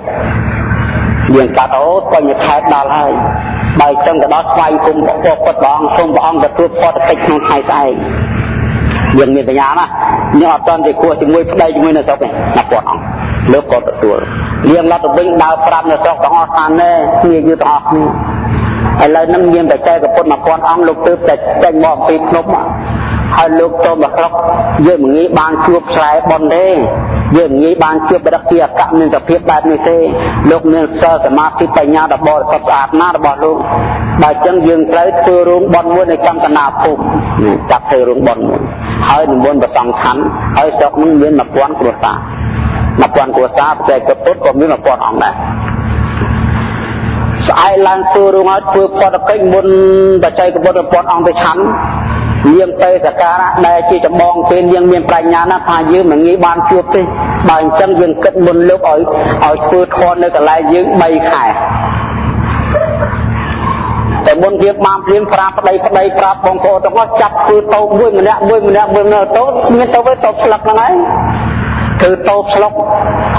យើងកាត់អូបញ្ញខេតដល់ហើយបើអញ្ចឹងទៅដល់ស្វ័យគុំពុទ្ធព្រះអង្គសូមព្រះអង្គទទួលផតកិច្ចក្នុងថ្ងៃស្អែកយើងមានបញ្ញាណាយើងអត់តន់ទៅគួរជាមួយប្តីជាមួយនៅស្រុកទេណាគាត់អង្គលើកក៏ទទួលលៀងឡត់ទៅវិញដើរប្រាប់នៅស្រុកទាំងអស់ថាណែគ្នាយើងទាំងអស់គ្នាឥឡូវហ្នឹងមានបច្ចេកពុទ្ធ1000អង្គលោកទើបតែចេញមកអំពីភ្នំហើយលោកចូលមកស្រុកយើងមិនងាយបានជួបឆ្លែប៉ុនទេ យើងងាយបានជួបបរិទ្ធិអកមានសភាពបែបនេះទេលោកមានសិលសមាធិបញ្ញាដ៏បរិសុទ្ធស្អាតណាស់របស់លោកបើអញ្ចឹងយើងត្រូវធ្វើរោងប៉ុនមួយនៅចំកណ្ដាលភូមិចាប់ធ្វើរោងប៉ុនមួយហើយនិមន្តប្រសង្ឃខណ្ឌហើយស្រុកនឹងមាន1000គ្រួសារ1000គ្រួសារបច្ចេកពុទ្ធក៏មាន1000អង្គដែរស្អែកឡើងធ្វើរោងឲ្យធ្វើផតកិច្ចមុនបច្ចេកពុទ្ធ1000អង្គទៅឆាន់ នាងទៅសការៈដែលជាចម្បងពេលនាងមានប្រាជ្ញាណាស់ថាយើងមិនងាយបានជួបទេបើអញ្ចឹងយើងគិតមុនលោកឲ្យឲ្យធ្វើធម៌នៅកន្លែងយើង3ខែតែមុនវាបានព្រាមប្រាប់ប្តីប្តីប្រាប់បងប្អូនទាំងអស់ចាប់ធ្វើតោមួយម្នាក់មួយម្នាក់មួយម្នាក់តោមានតោទៅតោស្លឹកហ្នឹងហើយធ្វើតោស្លុក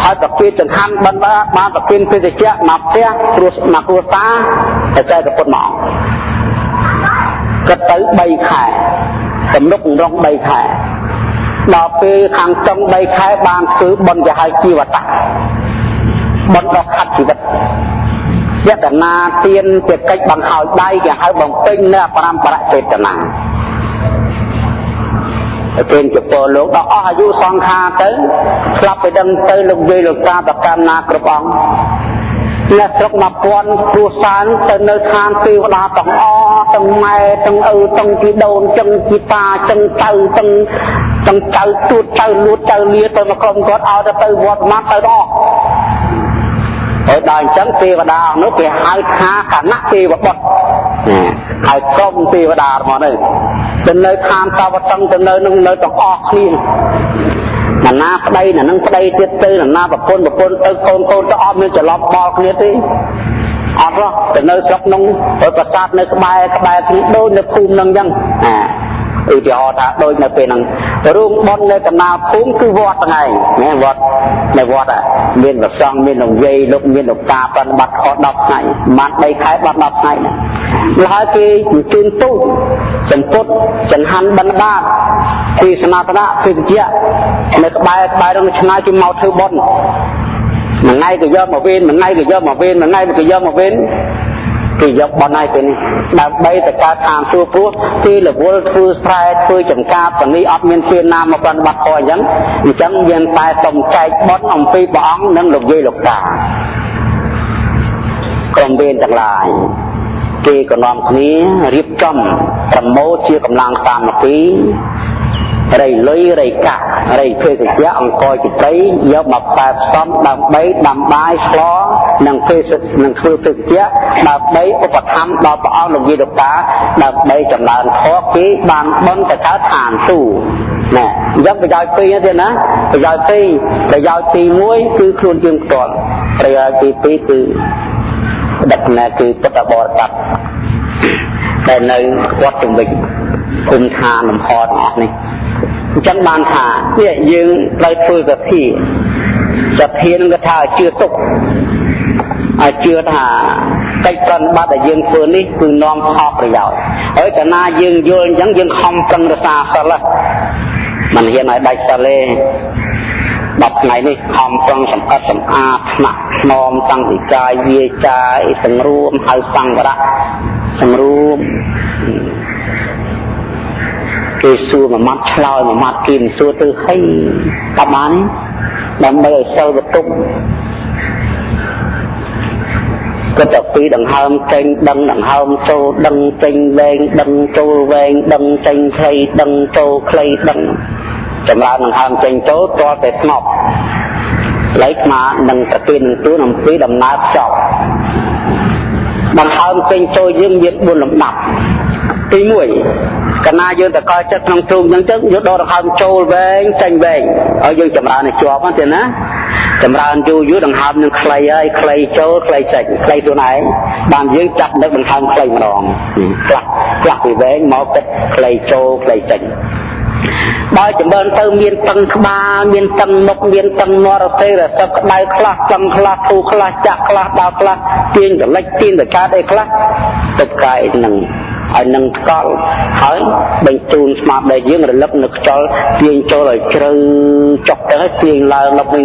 ហើយប្រគិតចង្ហាន់បិណ្ឌបានប្រគិនពេទ្យៈមកផ្ទះគ្រួមកគ្រួសារតែចែកពុតមក គិតទៅ3ខែទំនុករង3ខែដល់ពេលខាងចុង3ខែបានធ្វើបន់ជាហៅជីវតៈបន់ដល់ខាត់ជីវិតយតនាទានជាកិច្ចបង្ហើយដៃគេហៅបំពេញនៅអបរំបរចេតនាប្រទានជាពលលោកដល់អស់អាយុសង្ខារទៅស្លាប់ទៅដឹងទៅលោកយាយលោកតាប្រកាន់ណាគ្រប់អង្គ អ្នកស្រុកមកពាន់គ្រួសារទៅនៅឋានទេវតាទាំងអស់ទាំងម៉ែទាំងឪទាំងជីដូនទាំងជីតាទាំងចៅទាំងទាំងចៅទួតចៅលួតចៅលាទៅមកក្រុមគាត់ឲ្យទៅទៅវត្តមកទៅដល់ហើយដល់អញ្ចឹងទេវតានោះគេហៅថាគណៈទេវបុត្រហើយក្រុមទេវតាមកនេះទៅនៅឋានតវតឹងទៅនៅនឹងនៅទាំងអស់គ្នា ណាណាប្តីណានឹងប្តីទៀតទៅណាណាប្រពន្ធប្រពន្ធទៅកូនកូនទៅអត់មានច្រឡំបល់គ្នាទេអត់ហ៎ទៅនៅស្រុកនោះទៅប្រាសាទនៅក្បែរក្បែរគ្នាដូចនៅភូមិនឹងអញ្ចឹងអា ឧទាហរណ៍ថាដូចនៅពេលហ្នឹងរូងបុណ្យនៅកណ្ដាលភូមិគឺវត្តហ្នឹងឯងវត្តនៅវត្តមានប្រសង់មានលោកយាយលោកមានលោកតាប្រតិបត្តិខុស10ថ្ងៃបាន3ខែបាត់10ថ្ងៃលហើយគេជូនទូចំពុតចង្ហាន់បិណ្ឌបាតពីសនាតនៈពីវិជ្ជៈនៅក្បែរក្បែរនឹងឆ្ងាយពីមកធ្វើបុណ្យមួយថ្ងៃក៏យកមកវិញមួយថ្ងៃក៏យកមកវិញមួយថ្ងៃក៏យកមកវិញ គេយកបន់ឲ្យពេលនេះដើម្បីទៅកើតឋានសួគ៌ព្រោះទីរវល់ធ្វើស្រែធ្វើចំការបនីអត់មានពេលណាមកប្រតិបត្តិធម៌អញ្ចឹងអញ្ចឹងមានតែសុំចែកបន់អំពីព្រះអង្គនិងលោកយាយលោកតាក្រុមវេនទាំងឡាយគេក៏នាំគ្នារៀបចំប្រមូលជាកម្លាំងសាមគ្គី រៃលុយរៃកាក់រៃភេសជ្ជៈអង្គរចិត្តយកមកបែបសំដើម្បីដាំបាយស្លនិងភេសនិងធ្វើភេសជ្ជៈដើម្បីឧបត្ថម្ភដល់ព្រះអង្គលោកយាយលោកតាដើម្បីចម្រើនធម៌គេបានបន់ទៅកើតឋានទូណែអញ្ចឹងប្រយោជន៍ពីរទៀតណាប្រយោជន៍ពីរប្រយោជន៍ទី1គឺខ្លួនយើងផ្ទាល់ប្រយោជន៍ទី2គឺដឹកណាគឺពុទ្ធបរិស័ទដែលនៅវត្តជំនិច គុំឋានលំហទាំងអស់នេះអញ្ចឹងបានថានេះយើងត្រូវធ្វើសទ្ធាសទ្ធានឹងគេថាជឿទុកឲ្យជឿថាកិច្ចប្រតិបត្តិដែលយើងធ្វើនេះគឺនាំផលប្រយោជន៍ហើយកាលណាយើងយល់អញ្ចឹងយើងខំប្រឹងរក្សាសិលមិនហ៊ានឲ្យដាច់សិលទេ10ថ្ងៃនេះខំប្រឹងសម្អិតសម្អាតស្នាក់ស្នមតាំងពីកាយវាចាអីសង្រួមហៅសង្វរៈសង្រួម គេសួរមួយម៉ាត់ឆ្លើយមួយម៉ាត់គេមិនសួរទៅហីតាមបានដើម្បីឲ្យសិលបន្ទុកគាត់ទៅពីដង្ហើមចេញដឹងដង្ហើមចូលដឹងចេញវែងដឹងចូលវែងដឹងចេញខ្លីដឹងចូលខ្លីដឹងចម្រើនដង្ហើមចេញចូលទាល់តែស្ងប់ឡៃស្មានឹងប្រទាននឹងទួនអំពីដំណើរខ្ចប់ដង្ហើមចេញចូលយើងមាន4លំដាប់ ទី1កណាយើងតកល់ចិត្តក្នុងទូមអញ្ចឹងយកដកដង្ហើមចូលវែងចេញវែងឲ្យយើងចម្រើនឲ្យជាប់ហ្នឹងទេណាចម្រើនយូរយូរដង្ហើមនឹងខ្លីហើយខ្លីចូលខ្លីចេញខ្លីខ្លួនឯងបានយើងចាប់ដឹកដង្ហើមខ្លីម្ដងខ្លះខ្លះពីវែងមកគិតខ្លីចូលខ្លីចេញបើចម្រើនទៅមានតឹងក្បាលមានតឹងមុខមានតឹងនរសេរសឹកក្តៅខ្លះតឹងខ្លះធូខ្លះចាក់ខ្លះដល់ខ្លះទាញកលិចទាញតកាតអីខ្លះទៅកាយនឹង ឲ្យនឹងថ្កល់ហើយបញ្ជូនស្មារតីយើងរលឹកនៅខ្យល់ទាញចូលឲ្យជ្រៅចុកទៅហើយទាញឡើងដល់វិញ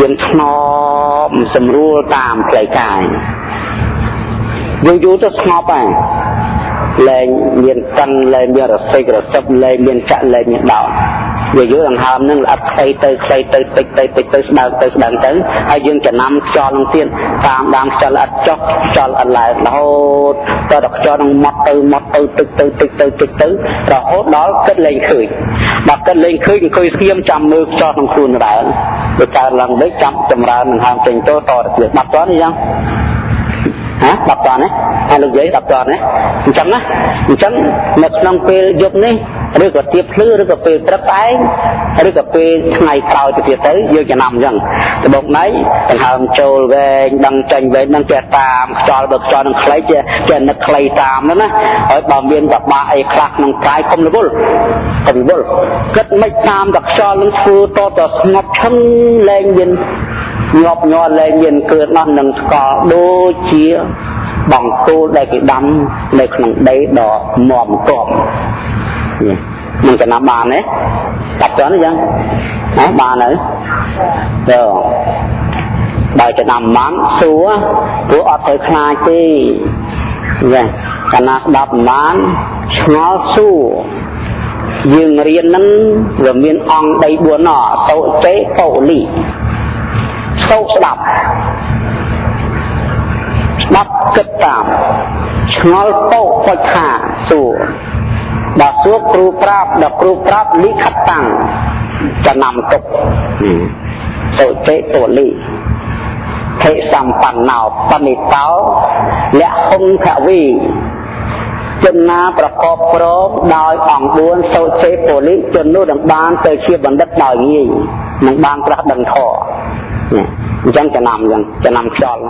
យើងឆ្នមសម្រួលតាមផ្លូវកាយយូរយូរទៅស្ងប់ហើយលែងមានកិនលែងមានរសិករសឹកលែងមានចាក់លែងមានដោ វាយូរដង្ហើមនឹងល្អិតខ្លីទៅខ្លីទៅតិចទៅតិចទៅស្ដើងទៅស្ដើងទៅហើយយើងចំណាំខ្យល់នឹងទៀតតាមដានខ្យល់ល្អិតចុះខ្យល់ល្អិតឡើងរហូតតដល់ខ្យល់នឹងមកទៅមកទៅទឹកទៅទឹកទៅទឹកទៅរហូតដល់គិតលែងឃើញដល់គិតលែងឃើញអង្គុយស្ងៀមចាំមើលខ្យល់ក្នុងខ្លួនដែរវាកើតឡើងវិញចាំចម្រើនដង្ហើមចេញទៅតទៅទៀតបាត់តនេះយ៉ាង ណា10តនណាហើយលោកយាយ10តនណាអញ្ចឹងណាអញ្ចឹងនៅក្នុងពេលយប់នេះឬក៏ទៀបភ្លឺឬក៏ពេលព្រឹកឯងឬក៏ពេលថ្ងៃក្រោយទៅទៀតទៅយើងចំណាំអញ្ចឹងដបោកណៃដង្ហើមចូលវែងដឹងចេញវែងនឹងចេះតាមខ្យល់បើខ្យល់នឹងខ្លីចេះចេះនឹកខ្លីតាមហ្នឹងណាហើយបើមានបបាអីខ្លះក្នុងកាយកុំរវល់កុំរវល់គិតមិនតាមតែខ្យល់នឹងធ្វើតតស្ងប់ឈឹងលែងមាន ញាប់ញ័រលែងមានគ្រឿននោះនឹងស្កល់ដូចជាបង្គោលដែលគេដាំនៅក្នុងដីដ៏មមទប់នឹងចំណាំបានទេកាត់ចន់អញ្ចឹងណាបានហើយទៅបើចំណាំបានសួរព្រោះអត់ត្រូវខ្លាចទេចាកាលណាស្ដាប់បានឆ្ងល់សួរយើងរៀនហ្នឹងវាមានអង្គ3 4ណសោចេកោលី សោស្ដាប់ស្ដាប់គិតតាមឆ្ងល់ពោពុចថាសួរដល់សួរគ្រូប្រាប់ដល់គ្រូប្រាប់លិខិតតាំងចំណាំទុកសុចេតលីថេសម្បណ្ណោបនិតោលៈហុងខវីជនណាប្រកបព្រមដោយអង្គ4សូចេពលិជននោះនឹងបានទៅជាបណ្ឌិតដោយងាយនឹងបានត្រាស់ដឹងធម៌ អញ្ចឹងចំណាំអញ្ចឹងចំណាំខ្យល់